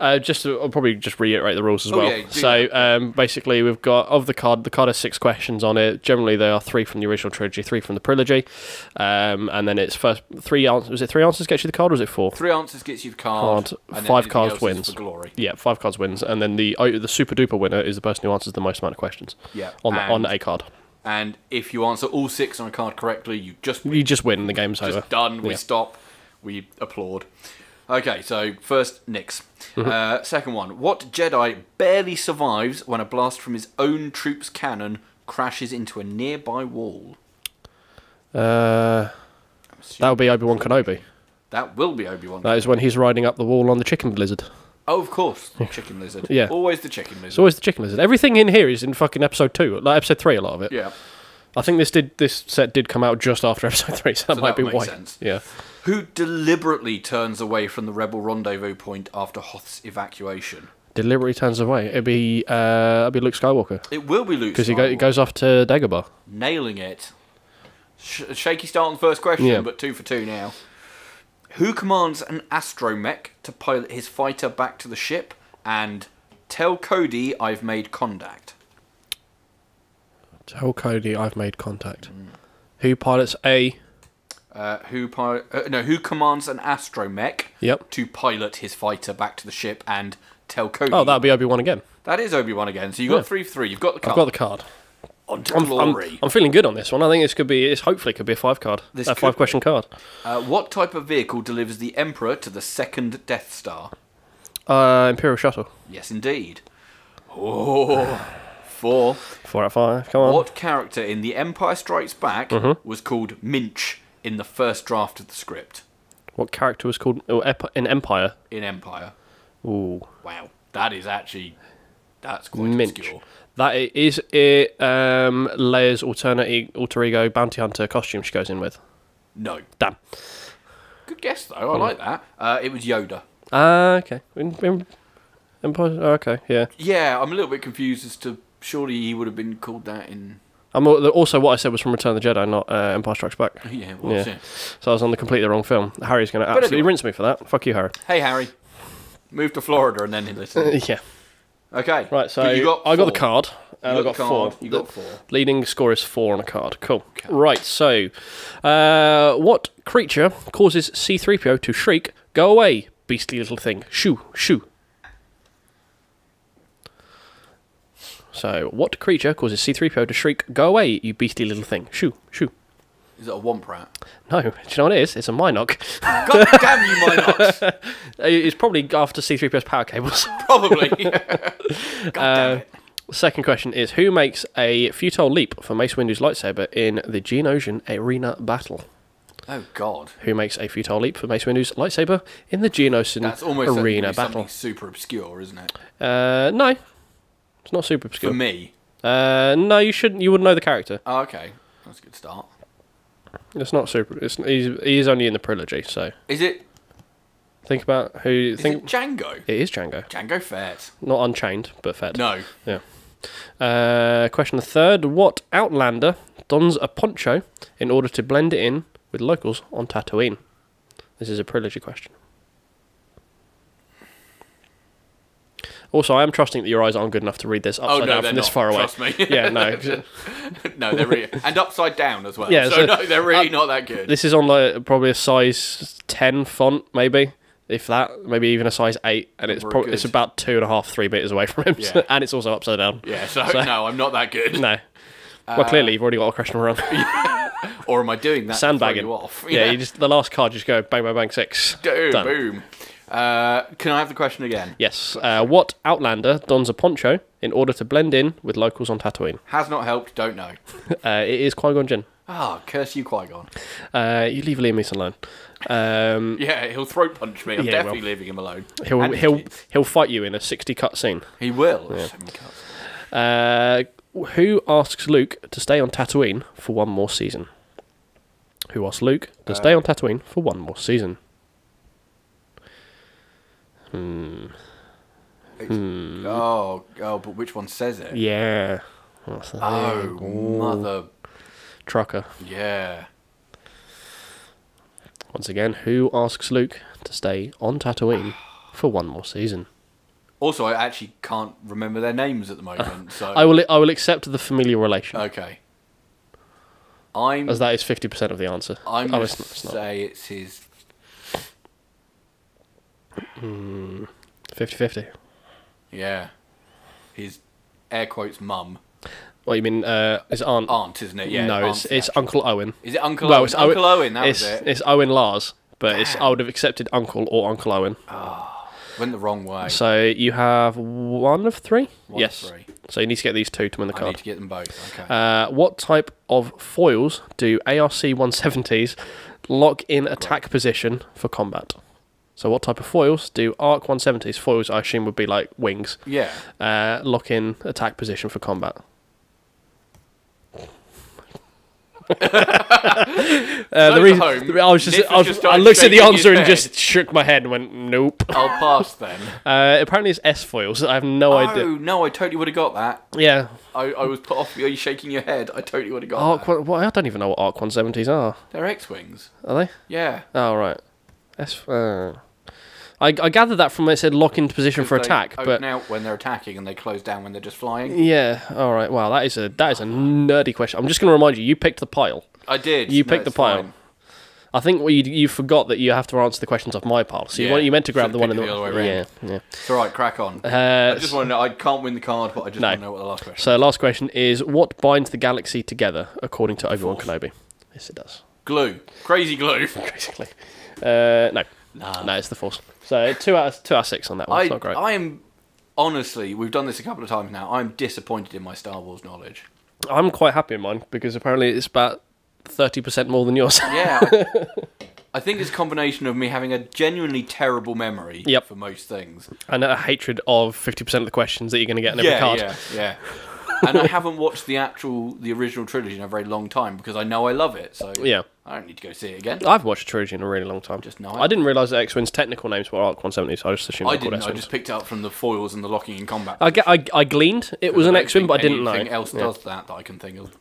Uh, just to, I'll probably just reiterate the rules as Oh, well. yeah, so um, basically, we've got of the card. The card has six questions on it. Generally, there are three from the original trilogy, three from the trilogy, um, and then it's first three answers. Was it three answers gets you the card? or Was it four? Three answers gets you the card. Card. Five cards wins. for glory. Yeah, five cards wins, and then the oh, the super duper winner is the person who answers the most amount of questions Yeah. on the, on a card. and if you answer all six on a card correctly, you just You just win. The game's just over. done. We Yeah. stop. We applaud. Okay, so first Nix. Mm-hmm. Uh, second one. What Jedi barely survives when a blast from his own troops' cannon crashes into a nearby wall? Uh, that will be Obi Wan Kenobi. That will be Obi Wan. That is when he's riding up the wall on the chicken lizard. oh, of course, the chicken lizard. Yeah. always the chicken It's lizard. always the chicken lizard. Everything in here is in fucking episode two, like episode three. A lot of it. Yeah. I think this did this set did come out just after [LAUGHS] episode three, so that So might that be why. sense. Yeah. Who deliberately turns away from the rebel rendezvous point after Hoth's evacuation? Deliberately turns away. It'd be uh, it'd be Luke Skywalker It will be Luke because he, go, he goes off to Dagobah. nailing it. Sh- shaky start on the first question, Yeah. but two for two now. Who commands an astromech to pilot his fighter back to the ship and tell Cody I've made contact? Tell Cody I've made contact. Who pilots a? Uh, who pi- uh, no? Who commands an astromech Yep. to pilot his fighter back to the ship and tell Cody? Oh, that'd be Obi Wan again. that is Obi Wan again. So you got Yeah. three for three. You've got the card. I've got the card. On to I'm, I'm, glory. I'm feeling good on this one. I think this could be. This hopefully could be a five card. This a five question card. Uh, what type of vehicle delivers the Emperor to the second Death Star? Uh, Imperial shuttle. Yes, indeed. Oh, four. Four out of five. Come on. What character in The Empire Strikes Back Mm-hmm. was called Minch in the first draft of the script What character was called oh, in Empire? in Empire? Ooh, Wow, that is actually that's quite Minch. obscure. That i- it. Um, Leia's alternate alter ego bounty hunter costume she goes in with. No, Damn. good guess though. I like that. Uh, it was Yoda. Ah, okay. In, in, Empire. oh, okay, yeah. Yeah, I'm a little bit confused as to surely he would have been called that in. I'm also what I said was from Return of the Jedi, not uh, Empire Strikes Back. Yeah, well, Yeah. yeah. So I was on the completely wrong film. Harry's going to absolutely anyway. rinse me for that. Fuck you, Harry. Hey Harry, move to Florida and then he listen. [LAUGHS] yeah. Okay, Right. So got I got the card. You And I got the four. You got four. Leading score is four on a card. Cool. Right. So, uh, what creature causes C3PO to shriek? Go away, beastly little thing. Shoo, shoo. So, what creature causes C3PO to shriek? Go away, you beastly little thing. Shoo, shoo. Is it a womp rat? No, [LAUGHS] do you know what it is? It's a Mynock. God damn you, Mynocks! [LAUGHS] It's probably after C3PO's power cables. [LAUGHS] Probably. God damn it. Second question is Who makes a futile leap for Mace Windu's lightsaber in the Geonosian Arena battle? Oh God, Who makes a futile leap for Mace Windu's lightsaber in the Geonosian that's almost Arena something battle? super obscure, isn't it? Uh, no. It's not super obscure. For me. Uh, no, you shouldn't. You wouldn't know the character. Oh, okay, that's a good start. It's not super. It's, he's, he's only in the trilogy, so Is it? think about who. Is think it Django? it is Django, Django Fett. not Unchained, but Fed. No. Uh, question the third: What Outlander dons a poncho in order to blend it in with locals on Tatooine? This is a trilogy question. Also, I am trusting that your eyes aren't good enough to read this Oh upside no, down from this not. far away. Trust me. Yeah, no. [LAUGHS] no, they're really and upside down as well. Yeah, so, so- no, they're really uh, not that good. This is on like probably a size ten font, maybe if that, maybe even a size eight, and it's probably it's about two and a half, three meters away from him, Yeah. [LAUGHS] and it's also upside down. yeah, so, So- no, I'm not that good. No. Well, clearly uh, you've already got a question wrong. [LAUGHS] Or am I doing that? to Sandbagging. you off. Yeah, you just the last card just go bang bang bang six. Boom. Uh, can I have the question again? Yes. Uh, what Outlander dons a poncho in order to blend in with locals on Tatooine? Has not helped. Don't know. [LAUGHS] Uh, it is Qui Gon Jinn. Ah, curse you, Qui Gon. Uh, you leave Liam Neeson alone. Um, [LAUGHS] Yeah, he'll throat punch me. I'm Yeah, definitely leaving him alone. he'll And he'll kids. he'll fight you in a sixty cut scene. He will. Cuts. Uh, who asks Luke to stay on Tatooine for one more season? Who asks Luke to stay on Tatooine for one more season? Hmm. Hmm. Oh, oh, but which one says it? Yeah. What's Oh, mother. Trucker. Yeah. Once again, who asks Luke to stay on Tatooine for one more season? Also, I actually can't remember their names at the [LAUGHS] moment. So I will I will accept the familiar relation, Okay. I'm. as that is fifty percent of the answer. I'm oh, gonna it's not, it's not. say it's his. 50-50. Yeah. His air quotes mum What you mean? Uh, is aunt? aunt, isn't it? Yeah. no, it's it's Uncle Owen. Is it Uncle well, Owen? it's Uncle Owen- Owen. That it's was it. it's Owen Lars, but it's I would have accepted Uncle or Uncle Owen. Went the wrong way. So you have one of three. One of yes. three. So you need to get these two to win the I need card. to get them both. Okay. Uh, what type of foils do ARC 170s lock in attack position for combat? So what type of foils do ARC 170s foils? I assume would be like wings. yeah. Uh, lock in attack position for combat. [LAUGHS] uh, the reason home, I was just, I, was just I looked at the answer and just shook my head and went nope. [LAUGHS] I'll pass then. Uh, apparently it's S foils. I have no oh idea. no, I totally would have got that. Yeah, I, I was put off Are you shaking your head. I totally would have got Arc. that. Well, I don't even know what Arc 170s are. They're X-wings. Are they? Yeah. Oh right. S. Uh, I I gathered that from it said lock into position for they attack, open but out when they're attacking and they close down when they're just flying. yeah. All right. Wow, that is a that is a nerdy question. I'm just going to remind you. You picked the pile. I did. You No, picked the pile. fine. I think you you forgot that you have to answer the questions off my pile. So you, Yeah, want, you meant to grab should've the one in the, the other way yeah yeah. It's all right. Crack on. Uh, I just want to know. I can't win the card, but I just No. want to know what the last question. so last question is what binds the galaxy together according to Obi Wan. Kenobi? Yes, it does. Glue. Crazy glue. [LAUGHS] Basically. Uh, no, Nah. no, it's the Force. So two out of two out of six on that one. I, It's not great. I am honestly. We've done this a couple of times now. I'm disappointed in my Star Wars knowledge. I'm quite happy in mine because apparently it's about thirty percent more than yours. Yeah. I, [LAUGHS] I think it's a combination of me having a genuinely terrible memory Yep. for most things. and a hatred of fifty percent of the questions that you're going to get in every yeah, card. yeah, yeah. And I haven't watched the actual, the original trilogy in a very long time because I know I love it. So Yeah. I don't need to go see it again. I've watched a trilogy in a really long time. Just know I it. didn't realise that X Wing's technical names were Arc 170, so I just assumed I they were called didn't. I just picked it up from the foils and the locking in combat. I, get, I, I gleaned it was an X Wing, but I didn't know. anything else Yeah. does that that I can think of.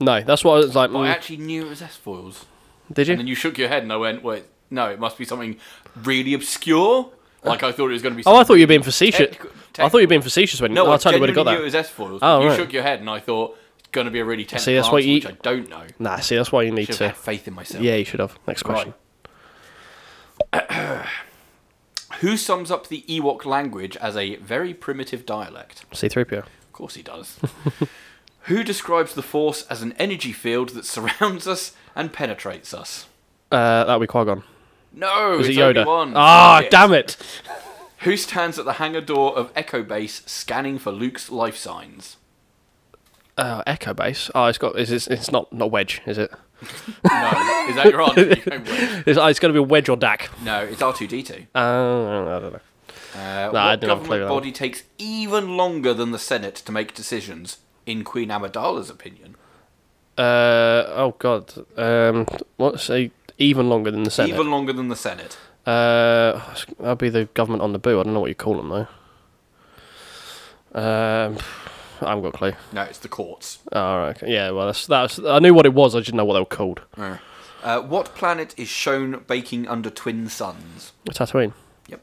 No, that's what I was like. But I mm, actually knew it was S foils. did you? And you? then you shook your head and I went, "Wait, no, it must be something really obscure." Like I thought it was going to be. Oh, I thought you were being facetious. technical- I thought you were being facetious when No, I I totally would have got that. it was S foils. Oh, you right. shook your head and I thought it's going to be a really technical See, that's answer, you- which I don't know. Nah, see, that's why you need to. have faith in myself. Yeah, you should have. Next question. [CLEARS THROAT] Who sums up the Ewok language as a very primitive dialect? C3PO. Of course he does. [LAUGHS] Who describes the Force as an energy field that surrounds us and penetrates us? Uh, that'll be Qui Gon. No, Was it's it Yoda? Obi-Wan. Ah, Shit. damn it! Who stands at the hangar door of Echo Base scanning for Luke's life signs? Uh, Echo Base. Oh, it's got. It's, it's, it's not not Wedge, is it? [LAUGHS] No, is that your answer? You. [LAUGHS] It's, oh, it's going to be Wedge or Dak. No, it's R2D2. Uh, I don't know. Uh, I what government body takes even longer than the Senate to make decisions, in Queen Amidala's opinion? Uh, oh God. Um, what's say even longer than the Senate? Even longer than the Senate. Uh, that'd be the government on the boo. I don't know what you call them though. Um, I haven't got a clue. No, it's the courts. Oh, right, okay. Yeah, well, that's that's. I knew what it was. I didn't know what they were called. Uh, what planet is shown baking under twin suns? Tatooine. Yep.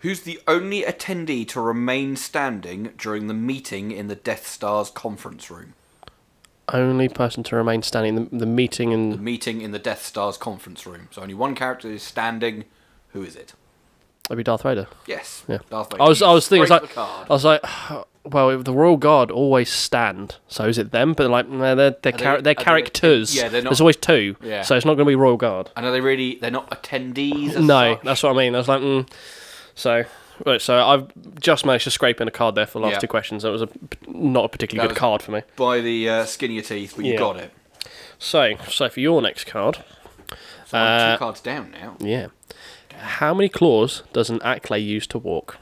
Who's the only attendee to remain standing during the meeting in the Death Star's conference room? Only person to remain standing. The, the meeting The and meeting in the Death Star's conference room. So only one character is standing. Who is it? it'd be Darth Vader. Yes. Yeah. Darth Vader. I was I was thinking, I was like. I was like, well, the Royal Guard always stand. So is it them? But like, no, they're they're, char- they- they're are they- characters. yeah, they're not- There's always two. Yeah. So it's not going to be Royal Guard. And are they really? They're not attendees. No, such? that's what I mean. I was like, mm. so. Right, so I've just managed to scrape in a card there for the last Yeah. two questions. That was a not a particularly That good was- card for me. by the uh, skin of your teeth, but you Yeah. got it. So, so for your next card, So I'm Uh, two cards down now. yeah, how many claws does an Acklay use to walk?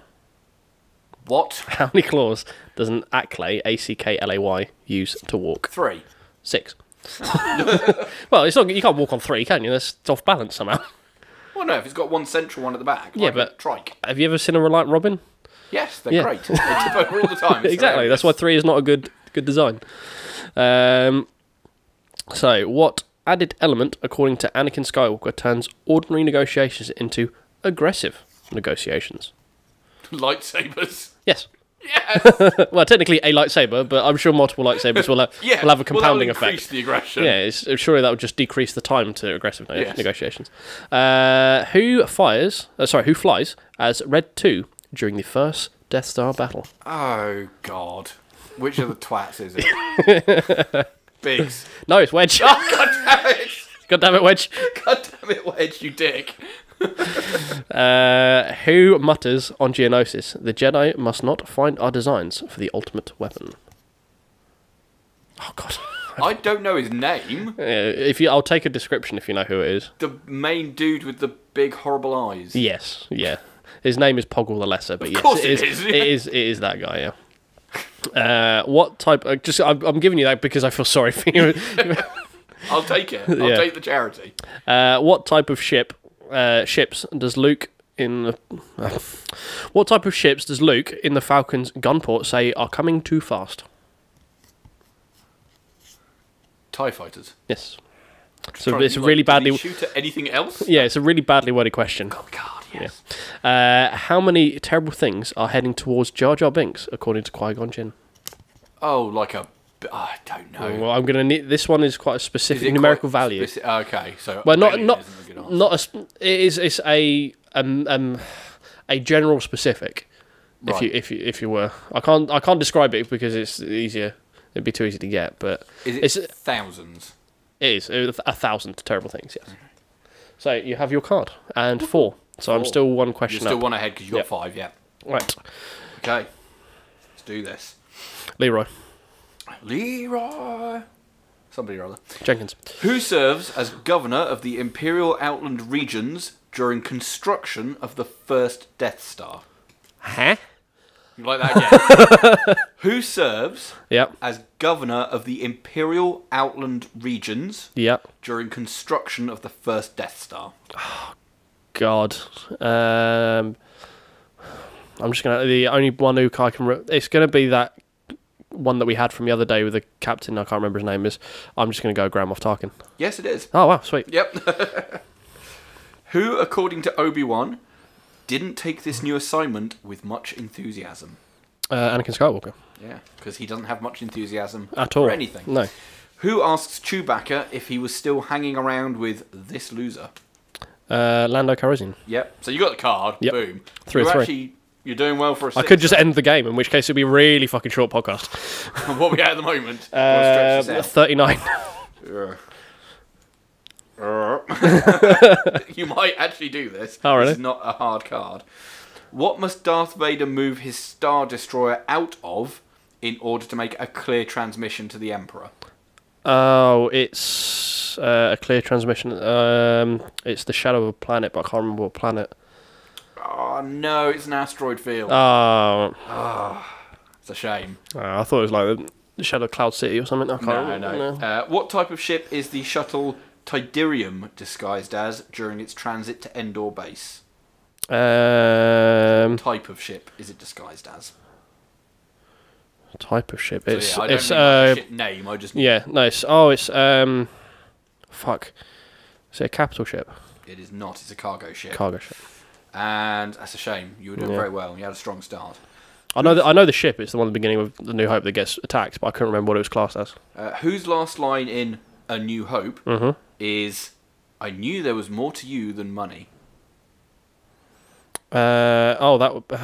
What? How many claws does an Acklay, A C K L A Y, use to walk? Three. Six. [LAUGHS] well, it's not. You can't walk on three, can you? That's off balance somehow. Well, no, if it's got one central one at the back. Yeah, like a but- trike. Have you ever seen a Reliant Robin? Yes, they're Yeah. great. [LAUGHS] They tip over all the time. [LAUGHS] It's exactly. That's why three is not a good good design. Um, so, what added element, according to Anakin Skywalker, turns ordinary negotiations into aggressive negotiations? [LAUGHS] lightsabers. Yes. Yes. [LAUGHS] well, technically a lightsaber, but I'm sure multiple lightsabers will have, [LAUGHS] Yeah. will have a well, compounding increase effect. the aggression. Yeah, it's, surely that would just decrease the time to aggressive Yes. negotiations. Uh, who fires? Uh, sorry, who flies as Red Two during the first Death Star battle? Oh God. Which of the twats is it? [LAUGHS] Biggs. No, it's Wedge. Oh God damn it! God damn it, Wedge. [LAUGHS] God damn it, Wedge, you dick. [LAUGHS] Uh, who mutters on Geonosis? The Jedi must not find our designs for the ultimate weapon. Oh God. [LAUGHS] I don't know his name. Uh, if you, I'll take a description if you know who it is. The main dude with the big horrible eyes. Yes, yeah. His name is Poggle the Lesser, but yes, course it it is. is. It is. It is that guy. Yeah. Uh, what type? Uh, just I'm, I'm giving you that because I feel sorry for you. I'll take it. I'll [LAUGHS] Yeah. take the charity. Uh, what type of ship? Uh, ships does Luke in? The, uh, [SIGHS] what type of ships does Luke in the Falcon's gunport say are coming too fast? Tie fighters. Yes. So it's a really like, badly. shoot at anything else. Yeah, it's a really badly worded question. Oh God, yes. Uh, how many terrible things are heading towards Jar Jar Binks, according to Qui Gon Jinn? Oh, like a. I don't know. Well, I'm gonna need. This one is quite a specific numerical value. speci- okay, so. Well, not not a not a. It is. It's a um, um a general specific. If you if you if you were, I can't I can't describe it because it's easier. It'd be too easy to get, but Is it it's thousands? it is a, a thousand terrible things. Yes. So you have your card and four. So I'm still one question. You're still up. one ahead because you got Yep. five. Yeah. Right, Okay. Let's do this. Leroy Leroy. Somebody or other. Jenkins. Who serves as governor of the Imperial Outland regions during construction of the first Death Star? Huh? You like that again? [LAUGHS] Who serves Yep. as governor of the Imperial Outland regions Yep. during construction of the first Death Star? God. Um, I'm just gonna. The only one who I can. Re- it's gonna be that one that we had from the other day with the captain. I can't remember his name. Is. I'm just gonna go Grand Moff Tarkin. Yes, it is. Oh wow, sweet. Yep. [LAUGHS] Who, according to Obi Wan, didn't take this new assignment with much enthusiasm? Uh, Anakin Skywalker. Yeah, because he doesn't have much enthusiasm At all. for anything. No. Who asks Chewbacca if he was still hanging around with this loser? Uh, Lando Calrissian. Yep. So you got the card. Yep. Boom. Three three. actually you're doing well for a I could just end the game, in which case it'd be a really fucking short podcast. [LAUGHS] what we at at the moment? Uh, Wanna stretch this out? 39. [LAUGHS] [LAUGHS] you might actually do this. Oh, really? This is not a hard card. What must Darth Vader move his Star Destroyer out of in order to make a clear transmission to the Emperor? Oh, it's uh, a clear transmission. Um, it's the shadow of a planet, but I can't remember what planet. Oh no, it's an asteroid field. Oh, it's a shame. I thought it was like the Shadow Cloud City or something. I can't No, remember. no. Uh, what type of ship is the shuttle Tydirium disguised as during its transit to Endor base? Um, Type of ship is it disguised as? type of ship. So, It's yeah, I don't it's uh ship name. I just yeah no it's oh it's um fuck. Is it a capital ship? It is not. It's a cargo ship, Cargo ship. And that's a shame. You were doing Yeah. very well. And you had a strong start. I know that I know the ship. It's the one at the beginning of the New Hope that gets attacked, but I couldn't remember what it was classed as. Uh, whose last line in A New Hope Mhm. is "I knew there was more to you than money." Uh oh that would uh,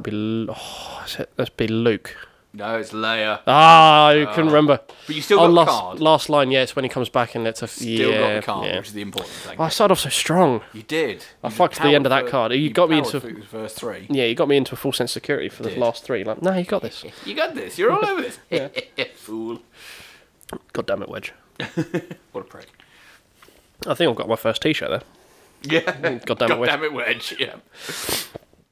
that'd be L- oh, that'd be Luke. No, it's Leia. Ah, I couldn't remember. But you still got last the card. last line. Yeah, it's when he comes back and it's a Still yeah, got the card, yeah. which is the important thing. Oh, I started off so strong. You did. I You fucked the end of that powered card. You you got me powered into- through verse three. Yeah, you got me into a full sense of security for the Did. last three. Like, no, you got this. [LAUGHS] You got this. You're all over this. [LAUGHS] [LAUGHS] Fool. God damn it, Wedge. What a prick. I think I've got my first T-shirt there. Yeah. God damn it, Wedge. damn it, Wedge. Yeah.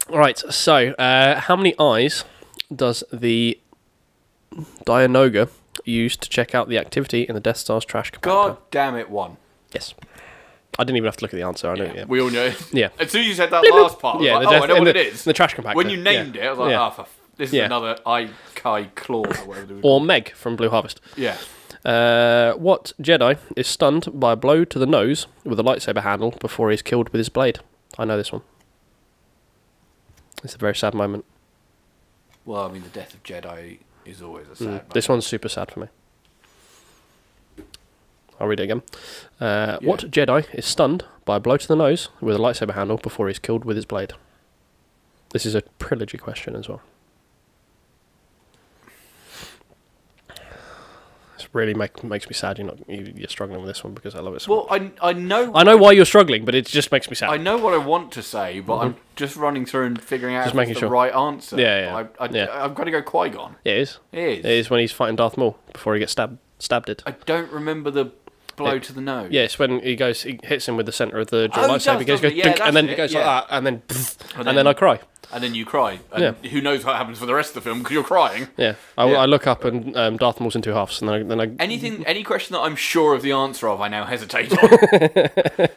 Right, so uh, how many eyes does the Dianoga used to check out the activity in the Death Star's trash compactor? God damn it, one. Yes. I didn't even have to look at the answer. I knew. Yeah. We all know. Yeah. As soon as you said that last part, Yeah, like, oh, I know what the, it is. The trash compactor. When you named yeah. it, I was like, Yeah. oh, this is Yeah. another I Kai Claw or whatever. Or Meg from Blue Harvest. Yeah. Uh, what Jedi is stunned by a blow to the nose with a lightsaber handle before he is killed with his blade? I know this one. It's a very sad moment. Well, I mean, the death of Jedi is always a sad. Mm. This one's super sad for me. I'll read it again. Uh, Yeah. What Jedi is stunned by a blow to the nose with a lightsaber handle before he's killed with his blade? This is a trilogy question as well. Really make, makes me sad. You're not you, you're struggling with this one because I love it. So Well, I I know. I know why you're struggling, but it just makes me sad. I know what I want to say, but I'm just running through and figuring out Mm-hmm. Just making the sure. right answer. Yeah, yeah, I, I, yeah. I've got to go Qui Gon. it is. It is. It is when he's fighting Darth Maul before he gets stabbed. Stabbed it. I don't remember the blow to the nose. Yeah, when he goes, he hits him with the center of the Oh, lightsaber. He goes? Yeah, and then it goes it, like that, and then, and, And then, then- I cry. And then you cry. And who knows what happens for the rest of the film because you're crying. Yeah, I, Yeah. I look up and um, Darth Maul's in two halves, and then I, then I Anything, any question that I'm sure of the answer of, I now hesitate on.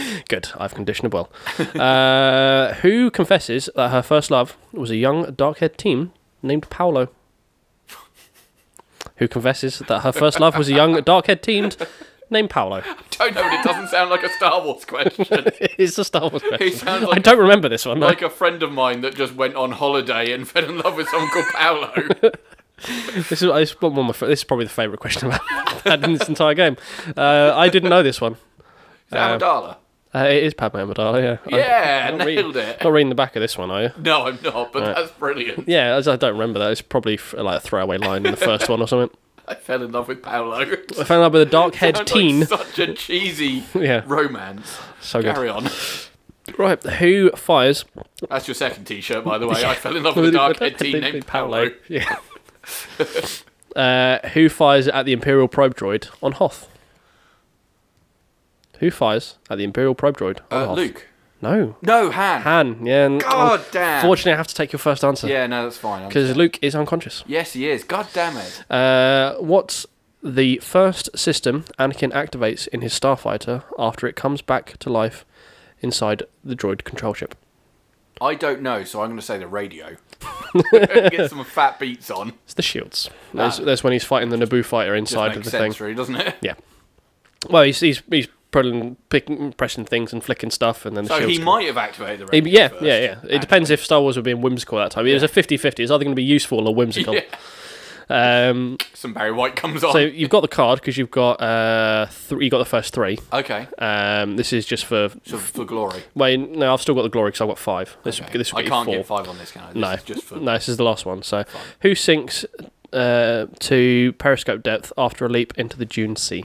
[LAUGHS] good. I've conditioned it well. uh, who confesses that her first love was a young dark-haired teen named Paolo? Who confesses that her first love was a young dark-haired teen named Paolo? [LAUGHS] I don't know, but it doesn't sound like a Star Wars question. [LAUGHS] it's a Star Wars question. sounds I don't remember this one. no. like a friend of mine that just went on holiday and [LAUGHS] fell in love with someone called Paolo. This is, this one of my. This is probably the favourite question I've had in this entire game. Uh, I didn't know this one. Is Amidala? Uh, it is Padme Amidala. Yeah. Yeah, I'm not reading- nailed it. Not reading the back of this one, are you? No, I'm not, but that's brilliant. Yeah, as I don't remember that. It's probably f- like a throwaway line in the first one or something. I fell in love with Paolo. I fell in love with a dark-haired [LAUGHS] teen. Like such a cheesy [LAUGHS] Yeah, romance. so good. Carry on. Right, who fires That's your second T-shirt, by the way. [LAUGHS] I fell in love with a dark-haired teen named Paolo. Yeah. uh, who fires at the Imperial probe droid on Hoth? Who fires at the Imperial probe droid on Uh, Hoth? Luke. No, No, Han. Han. Yeah. and- God damn. Fortunately, I have to take your first answer Yeah, no, that's fine. Because. Luke is unconscious. Yes, he is. God damn it. Uh, what's the first system Anakin activates in his starfighter after it comes back to life inside the droid control ship? I don't know, so I'm going to say the radio. [LAUGHS] Get some fat beats on. It's the shields. That's, Ah. that's when he's fighting the Naboo fighter inside of the thing. sense, really, doesn't it? Yeah. Well, he's he's he's pulling, picking, pressing things and flicking stuff, and then the So he might have activated the He- yeah, first, yeah, yeah. It depends if Star Wars were being whimsical at that time. It was a 50-50. It's either going to be useful or whimsical. [LAUGHS] Yeah. Um, Some Barry White comes on. so you've got the card because you've got uh, three. You got the first three. okay, Um, this is just for. so for glory. Wait, no, I've still got the glory because I've got five. This Okay. this I can't four. get five on this, can I? This no, is just for no, this is the last one. So, Fine. who sinks uh, to periscope depth after a leap into the Dune Sea?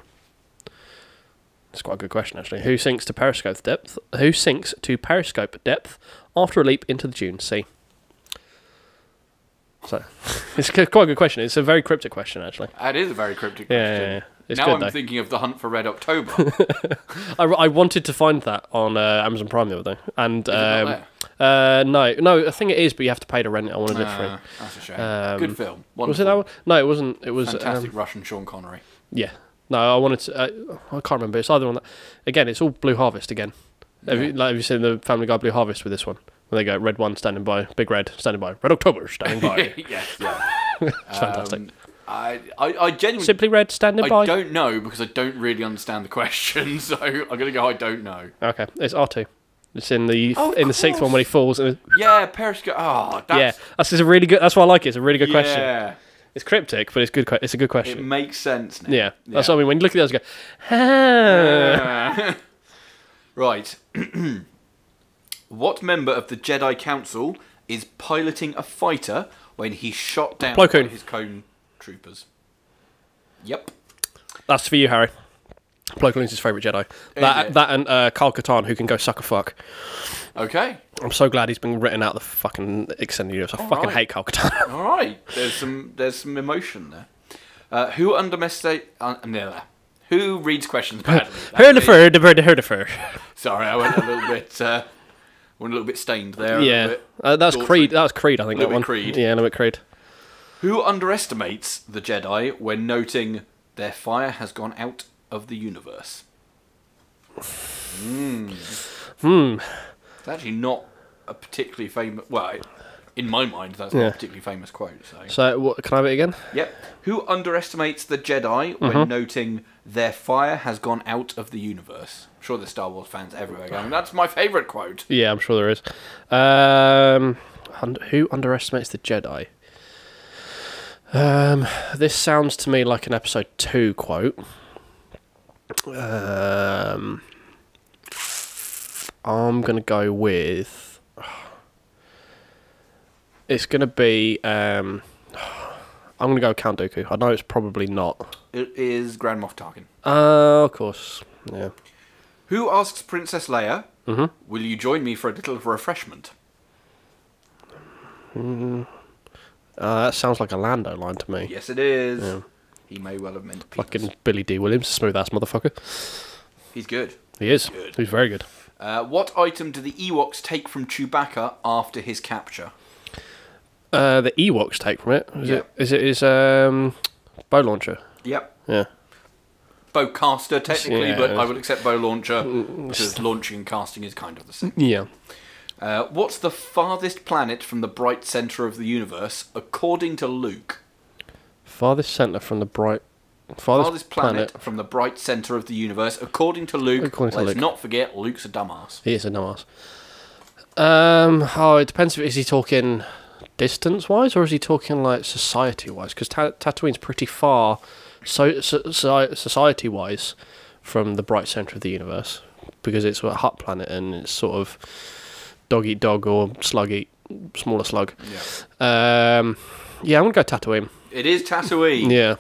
That's quite a good question, actually. Who sinks to periscope depth? Who sinks to periscope depth after a leap into the Dune Sea? So, [LAUGHS] it's quite a good question. It's a very cryptic question, actually. That is a very cryptic Yeah, question. yeah, yeah. It's now good, I'm though. thinking of the hunt for Red October. [LAUGHS] I, I wanted to find that on uh, Amazon Prime the other day, and it um, uh, no, no, I think it is, but you have to pay to rent it. I wanted it free. Ah, that's a shame. Um, Good film. Was it that one? No, it wasn't. It was Fantastic um, Russian Sean Connery. yeah. No, I wanted to. Uh, I can't remember. It's either one. That, again, it's all Blue Harvest again. Have, you, like, have you seen the Family Guy Blue Harvest with this one? Where they go red one standing by, big red standing by, red October standing by, [LAUGHS] yes, yeah. [LAUGHS] it's fantastic. Um, I, I, I genuinely Simply red standing I by. I don't know because I don't really understand the question, [LAUGHS] so I'm gonna go. I don't know. Okay, it's R two. It's in the Oh, in the sixth one when he falls. And Yeah, Periscope. Oh, that's, yeah, that's a really good. That's why I like it. It's a really good question. It's cryptic, but it's good. It's a good question. it makes sense now. yeah, that's Yeah. what I mean. When you look at those, you go, ah. [LAUGHS] right. [CLEARS THROAT] what member of the Jedi Council is piloting a fighter when he's shot down by his cone troopers? Yep. That's for you, Harry. Plo Koon's his favourite Jedi. That that and uh, Kyle Katarn, who can go suck a fuck. Okay. I'm so glad he's been written out of the fucking extended universe. I All fucking right. hate Kyle Katarn. [LAUGHS] All right. There's some. There's some emotion there. Uh, who underestimate? Uh, no, who reads questions badly? That's Heard the fur, the heard the fur. Sorry, I went a little bit. Uh, went a little bit stained there. Yeah, uh, that's Creed. like- That was Creed, I think. That one. Creed. Yeah, a little bit Creed. Who underestimates the Jedi when noting their fire has gone out of the universe? Hmm. Hmm. It's actually not a particularly famous. Well, in my mind, that's not Yeah. a particularly famous quote. So. So, what, can I have it again? Yep. Who underestimates the Jedi when Mm-hmm. noting their fire has gone out of the universe? I'm sure there's Star Wars fans everywhere going, that's my favourite quote. Yeah, I'm sure there is. Um, und- who underestimates the Jedi? Um, this sounds to me like an episode two quote. Um, I'm gonna go with. It's gonna be. Um, I'm gonna go Count Dooku. I know it's probably not. It is Grand Moff Tarkin. Uh, of course. Yeah. Who asks Princess Leia, Mhm. Will you join me for a little refreshment? Uh, that sounds like a Lando line to me. Yes, it is. Yeah. He may well have meant penis. Fucking Billy Dee Williams, smooth ass motherfucker. He's good. He is. Good. He's very good. Uh, what item do the Ewoks take from Chewbacca after his capture? Uh, the Ewoks take from it. Is Yeah. it? Is it? Is um, bow launcher? Yep. Yeah. Bow caster, technically, Yeah. but I will accept bow launcher because launching and casting is kind of the same. Yeah. Uh, what's the farthest planet from the bright center of the universe, according to Luke? Farthest center from the bright. Farthest, Farthest planet, from the bright center of the universe, according to Luke. According to let's Luke. not forget, Luke's a dumbass. He is a dumbass. Um. Oh, it depends. If, is he talking distance wise or is he talking like society wise? Because Ta- Tatooine's pretty far, so, so, so society wise, from the bright center of the universe because it's a Hutt planet and it's sort of dog eat dog or slug eat smaller slug. Yeah. Um. Yeah, I'm gonna go Tatooine. It is Tatooine. [LAUGHS] Yeah.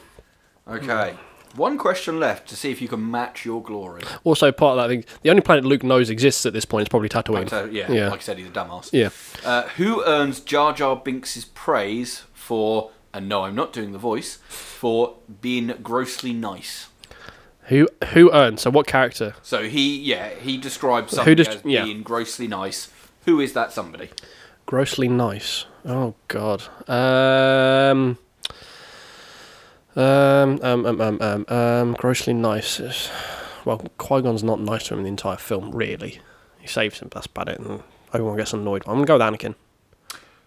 Okay. One question left to see if you can match your glory. Also, part of that thing, the only planet Luke knows exists at this point is probably Tatooine. So, yeah, Yeah. like I said, he's a dumbass. Yeah. Uh, who earns Jar Jar Binks' praise for, and no, I'm not doing the voice, for being grossly nice? Who who earns? So what character? So he, yeah, he describes something does- as yeah. being grossly nice. Who is that somebody? Grossly nice. Oh God. Um. Um, um, um, um, um, um, grossly nice. Well, Qui Gon's not nice to him in the entire film, really. He saves him, that's about it, and everyone gets annoyed. I'm gonna go with Anakin.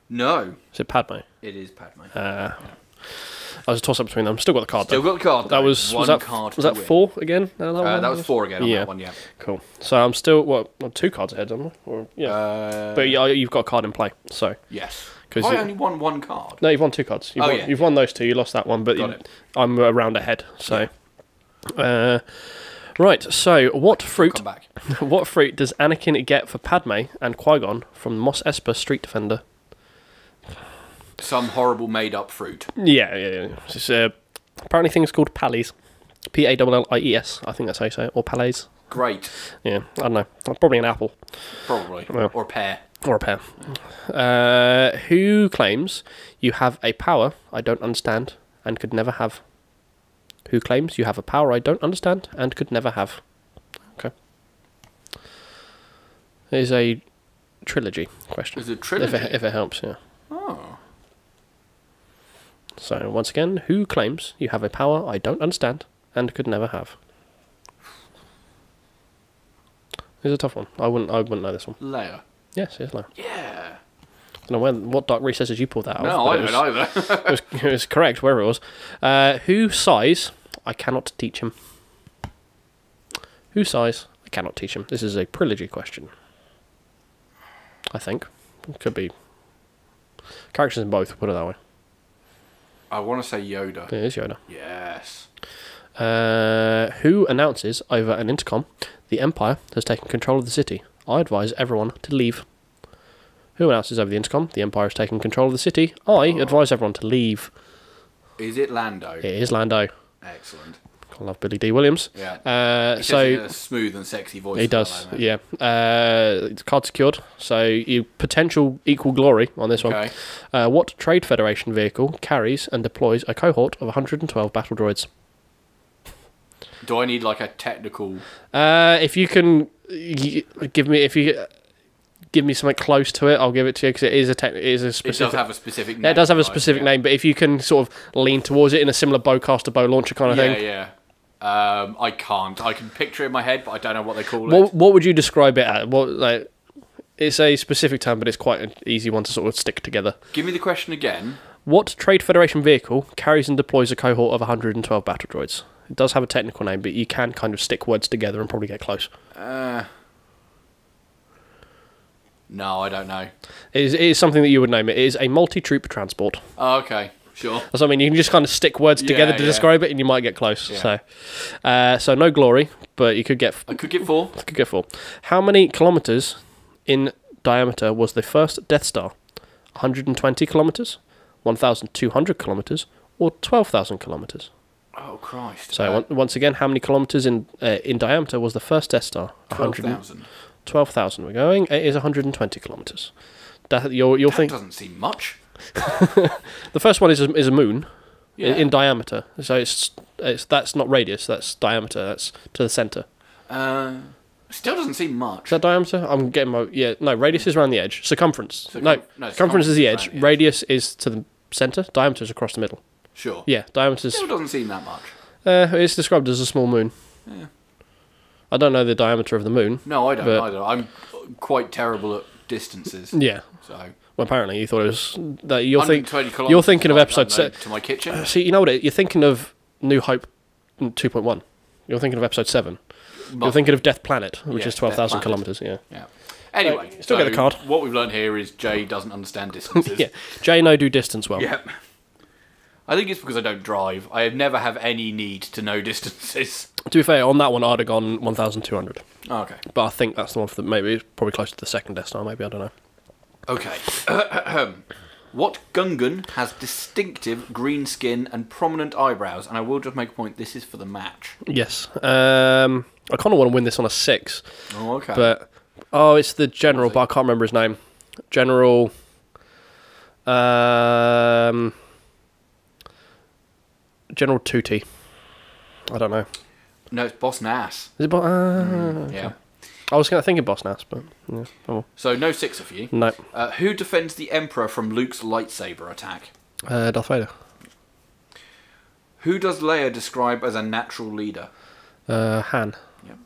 No, Is it Padme? it is Padme. Uh, I was a toss up between them. Still got the card. Still though. got the card. that was one was that card. was that win. four again? No, that, Uh, that was four again on Yeah. that one. Yeah. Cool. So I'm still what well, two cards ahead, am I? Or, yeah. Uh, but yeah, you've got a card in play. So yes. 'Cause I you- only won one card. no, you've won two cards. You've, Oh, won, yeah. you've won those two. You lost that one, but you-. I'm a round ahead. So, uh, right. So what fruit? Back. [LAUGHS] what fruit does Anakin get for Padme and Qui Gon from Mos Espa Street Defender? Some horrible made-up fruit. Yeah, yeah. yeah. It's, uh, apparently, things called Pallies. P A L L I E S. I think that's how you say it, or Palais. Great. Yeah, I don't know. Probably an apple. Probably. Yeah. Or pear. or a pair. Uh, who claims you have a power I don't understand and could never have? Who claims you have a power I don't understand and could never have? Okay. It is a trilogy question. Is it If trilogy? it, if it helps, yeah. oh. So once again, who claims you have a power I don't understand and could never have? This is a tough one. I wouldn't. I wouldn't know this one. Leia. Yes, it's low. Yeah. I don't know when, what dark recesses you pulled that out. No, of, I don't either. [LAUGHS] it, was, it was correct, wherever it was. Uh, who sighs? I cannot teach him. Who sighs? I cannot teach him. This is a trilogy question. I think. It Could be. Characters in both, put it that way. I want to say Yoda. It is Yoda. Yes. Uh, who announces over an intercom the Empire has taken control of the city? I advise everyone to leave. Who announces over the intercom the Empire has taken control of the city? I advise everyone to leave. Is it Lando? It is Lando. Excellent. I love Billy Dee Williams. Yeah. Uh, He says it in so a smooth and sexy voice. he does, yeah. Uh, it's card secured, so you potential equal glory on this one. Okay. Uh, what Trade Federation vehicle carries and deploys a cohort of 112 battle droids? Do I need like a technical? Uh, if you can give me, if you give me something close to it, I'll give it to you because it is a tech, it is a specific. It does have a specific. name. yeah, it does have a right, specific yeah. name, but if you can sort of lean towards it in a similar bowcaster bow launcher kind of Yeah, thing, yeah. Um, I can't. I can picture it in my head, but I don't know what they call what it. what would you describe it at? What like? It's a specific term, but it's quite an easy one to sort of stick together. Give me the question again. What Trade Federation vehicle carries and deploys a cohort of 112 battle droids? It does have a technical name, but you can kind of stick words together and probably get close. Uh, no, I don't know. It is, it is something that you would name. It is a multi-troop transport. Oh, okay, sure. That's what I mean. You can just kind of stick words together Yeah, to yeah. describe it, and you might get close. Yeah. So, uh, so no glory, but you could get I could get four. I could get four. How many kilometers in diameter was the first Death Star? 120 kilometers, 1,200 kilometers, or 12,000 kilometers? Oh Christ. So Uh, once again, how many kilometers in uh, in diameter was the first Death Star? twelve 100 thousand. 12,000. We're going. It is 120 kilometers. That you'll you'll That think doesn't seem much. [LAUGHS] the first one is a, is a moon Yeah. in, in diameter. So it's it's that's not radius. That's diameter. That's to the center. Uh, still doesn't seem much. Is that diameter? I'm getting my yeah. No, radius is around the edge. Circumference. Circum- no, no, circumference is the edge. is the edge. Radius is to the center. Diameter is across the middle. Sure. Yeah, diameter. Still doesn't seem that much. Uh, it's described as a small moon. Yeah. I don't know the diameter of the moon. No, I don't either. I'm quite terrible at distances. Yeah. So Well, apparently you thought it was that you're think you're thinking of episode I don't know, se- to my kitchen. Uh, see, you know what? It, you're thinking of New Hope 2.1. You're thinking of episode 7. You're thinking of Death Planet, which Yeah, is 12,000 kilometres, yeah. yeah. Anyway, still get the card. What we've learned here is Jay doesn't understand distances. [LAUGHS] yeah. Jay no do distance well. Yep. I think it's because I don't drive. I never have any need to know [LAUGHS] distances. To be fair, on that one I'd have gone 1,200. Oh, okay. But I think that's the one for the, maybe it's probably close to the second Death Star, maybe, I don't know. Okay. [CLEARS THROAT] what Gungan has distinctive green skin and prominent eyebrows? And I will just make a point. This is for the match. Yes. Um, I kind of want to win this on a 6, Oh, okay. but. Oh, it's the general, but I can't remember his name. General. Um. General Tutti. I don't know. no, it's Boss Nass. Is it? Bo- uh, Yeah. I was gonna think of Boss Nass, but yeah. Oh. So no sixer for you. no. Uh, who defends the Emperor from Luke's lightsaber attack? Uh, Darth Vader. Who does Leia describe as a natural leader? Uh, Han. Yep.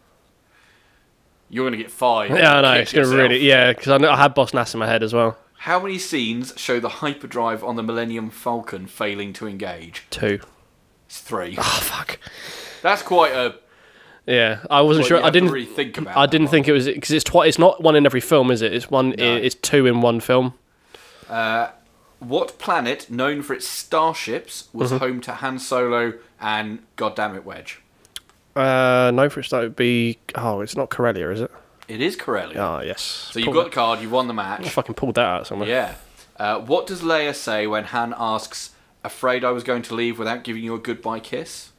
You're going to get five. Yeah, I know. It's gonna yourself. really. Yeah, because I, know- I had Boss Nass in my head as well. How many scenes show the hyperdrive on the Millennium Falcon failing to engage? Two. It's three. Oh fuck. That's quite a. Yeah, I wasn't well, sure. I didn't. really think about. I didn't one. think it was because it's twi- It's not one in every film, is it? It's one. No. It's two in one film. Uh, what planet, known for its starships, was Mm-hmm. home to Han Solo and Goddammit Wedge? Uh, no, for it that would be. Oh, it's not Corellia, is it? It is Corellia. Oh yes. so you've got the card. You won the match. I fucking pulled that out somewhere. Yeah. Uh, what does Leia say when Han asks, "Afraid I was going to leave without giving you a goodbye kiss"?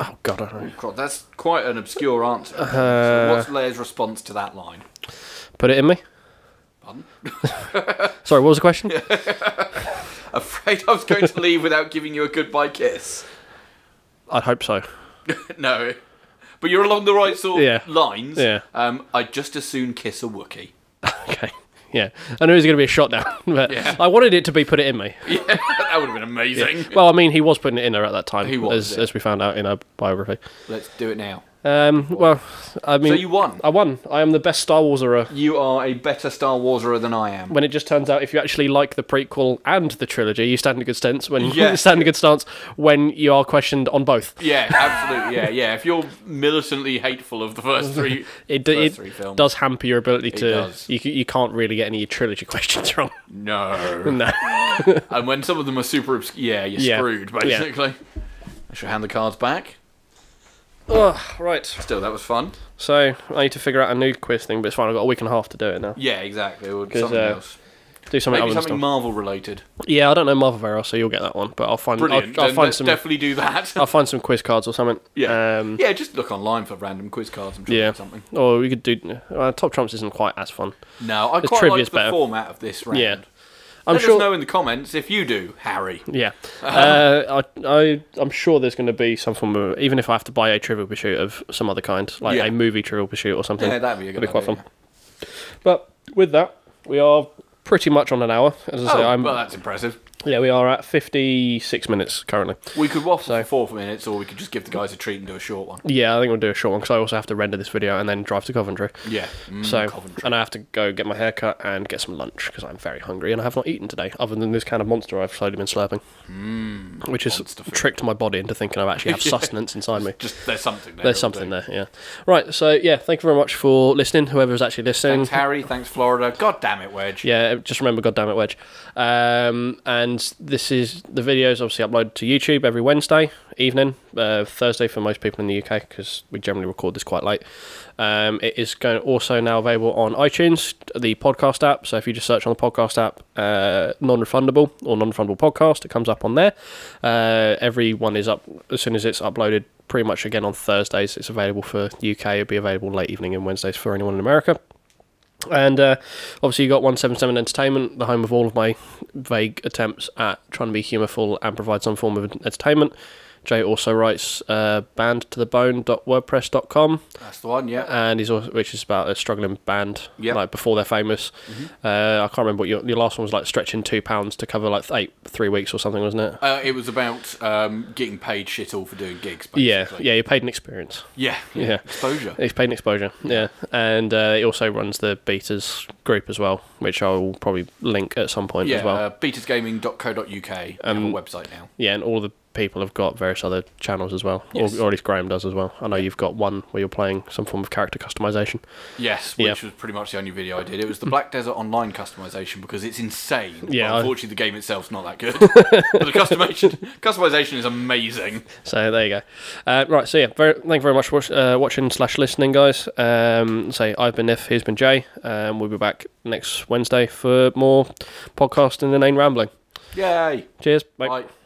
Oh god, I don't know. God, that's quite an obscure answer. Uh, so what's Leia's response to that line? Put it in me. Pardon? [LAUGHS] Sorry, what was the question? [LAUGHS] Afraid I was going to leave without giving you a goodbye kiss. I'd hope so. [LAUGHS] no. But you're along the right sort of Yeah. lines. Yeah. Um, I'd just as soon kiss a Wookie. Okay. Yeah. I knew it was going to be a shot down, [LAUGHS] but Yeah. I wanted it to be put it in me. [LAUGHS] Yeah, that would have been amazing. Well, I mean, he was putting it in her at that time. He was, as, yeah. as we found out in her biography. Let's do it now. Um, well, I mean, So you won. I won. I am the best Star Warserer. You are a better Star Warserer than I am. When it just turns out, if you actually like the prequel and the trilogy, you stand in a good stance. When [LAUGHS] Yeah. you stand in a good stance when you are questioned on both. Yeah, absolutely. Yeah, yeah. If you're militantly hateful of the first three, [LAUGHS] It, first it three films, does hamper your ability to. You, c- you can't really get any trilogy [LAUGHS] questions wrong. no. No. and when some of them are super obscure, yeah, you're Yeah. screwed Yeah. basically. I should hand the cards back. Ugh, right. Still, that was fun. So I need to figure out a new quiz thing, but it's fine. I've got a week and a half to do it now. Yeah, exactly. Or 'Cause, something uh, else. Do something Maybe other than something stuff. Marvel related. Yeah, I don't know Marvel very well, so you'll get that one. But I'll find. Brilliant. I'll, I'll Then find let's some. definitely do that. [LAUGHS] I'll find some quiz cards or something. yeah. Um, yeah, just look online for random quiz cards. I'm sure Yeah. there's something. Or we could do. Uh, Top Trumps isn't quite as fun. No, I The quite trivia's like the better. format of this round. Yeah. I'm Let sure. us know in the comments if you do, Harry. Yeah. [LAUGHS] Uh, I, I, I'm sure there's going to be some form of. Even if I have to buy a Trivial Pursuit of some other kind, like Yeah. a movie Trivial Pursuit or something. Yeah, that'd be a good That'd be quite idea. fun. But with that, we are pretty much on an hour. As I say, Oh, I'm. well, that's impressive. Yeah, we are at 56 minutes currently. We could waffle So- for four minutes, or we could just give the guys a treat and do a short one. Yeah, I think we'll do a short one because I also have to render this video and then drive to Coventry. Yeah. Mm, So, Coventry. and I have to go get my hair cut and get some lunch because I'm very hungry and I have not eaten today, other than this kind of monster I've slowly been slurping, which has Mm, monster food. tricked my body into thinking I actually [LAUGHS] have Yeah. sustenance inside me. Just there's something there. There's something there, yeah. Right, so yeah, thank you very much for listening. Whoever Whoever's actually listening, Thanks, Harry. Thanks, Florida. God damn it, Wedge. yeah, just remember, goddammit, Wedge. Um, and this is the videos obviously uploaded to YouTube every Wednesday evening, uh, Thursday for most people in the UK because we generally record this quite late. Um, it is going also now available on iTunes, the podcast app. So if you just search on the podcast app, uh, non-refundable or non-refundable podcast, it comes up on there. Uh, every one is up as soon as it's uploaded. Pretty much again on Thursdays. It's available for UK. It'll be available late evening and Wednesdays for anyone in America. And uh, obviously, you got 177 Entertainment, the home of all of my vague attempts at trying to be humourful and provide some form of entertainment. Jay also writes uh, band to the bone.wordpress.com, That's the one. Yeah. and he's also, which is about a struggling band, Yep. like before they're famous. Uh, I can't remember what your, your last one was like, stretching two pounds to cover like eight, three weeks or something, wasn't it? Uh, it was about um, getting paid shit all for doing gigs. Basically. Yeah, yeah, you paid an experience. Yeah. Yeah. Exposure. He's paid an exposure, yeah, and uh, he also runs the Beaters group as well, which I will probably link at some point Yeah. as well. Uh, beatersgaming.co.uk. A website now. Yeah, and all the people have got various other channels as well, Yes. or, or at least Graham does as well. I know you've got one where you're playing some form of character customization. Yes, Yeah. which was pretty much the only video I did. It was the Black Desert Online customization because it's insane. Yeah, I- unfortunately, the game itself's not that good. [LAUGHS] but the customization, customization is amazing. So there you go. Uh, right, so yeah, very, thank you very much for uh, watching slash listening, guys. Um, say I've been If, he's been Jay, and we'll be back next Wednesday for more podcast and inane rambling. Yay! Cheers, bye. Bye.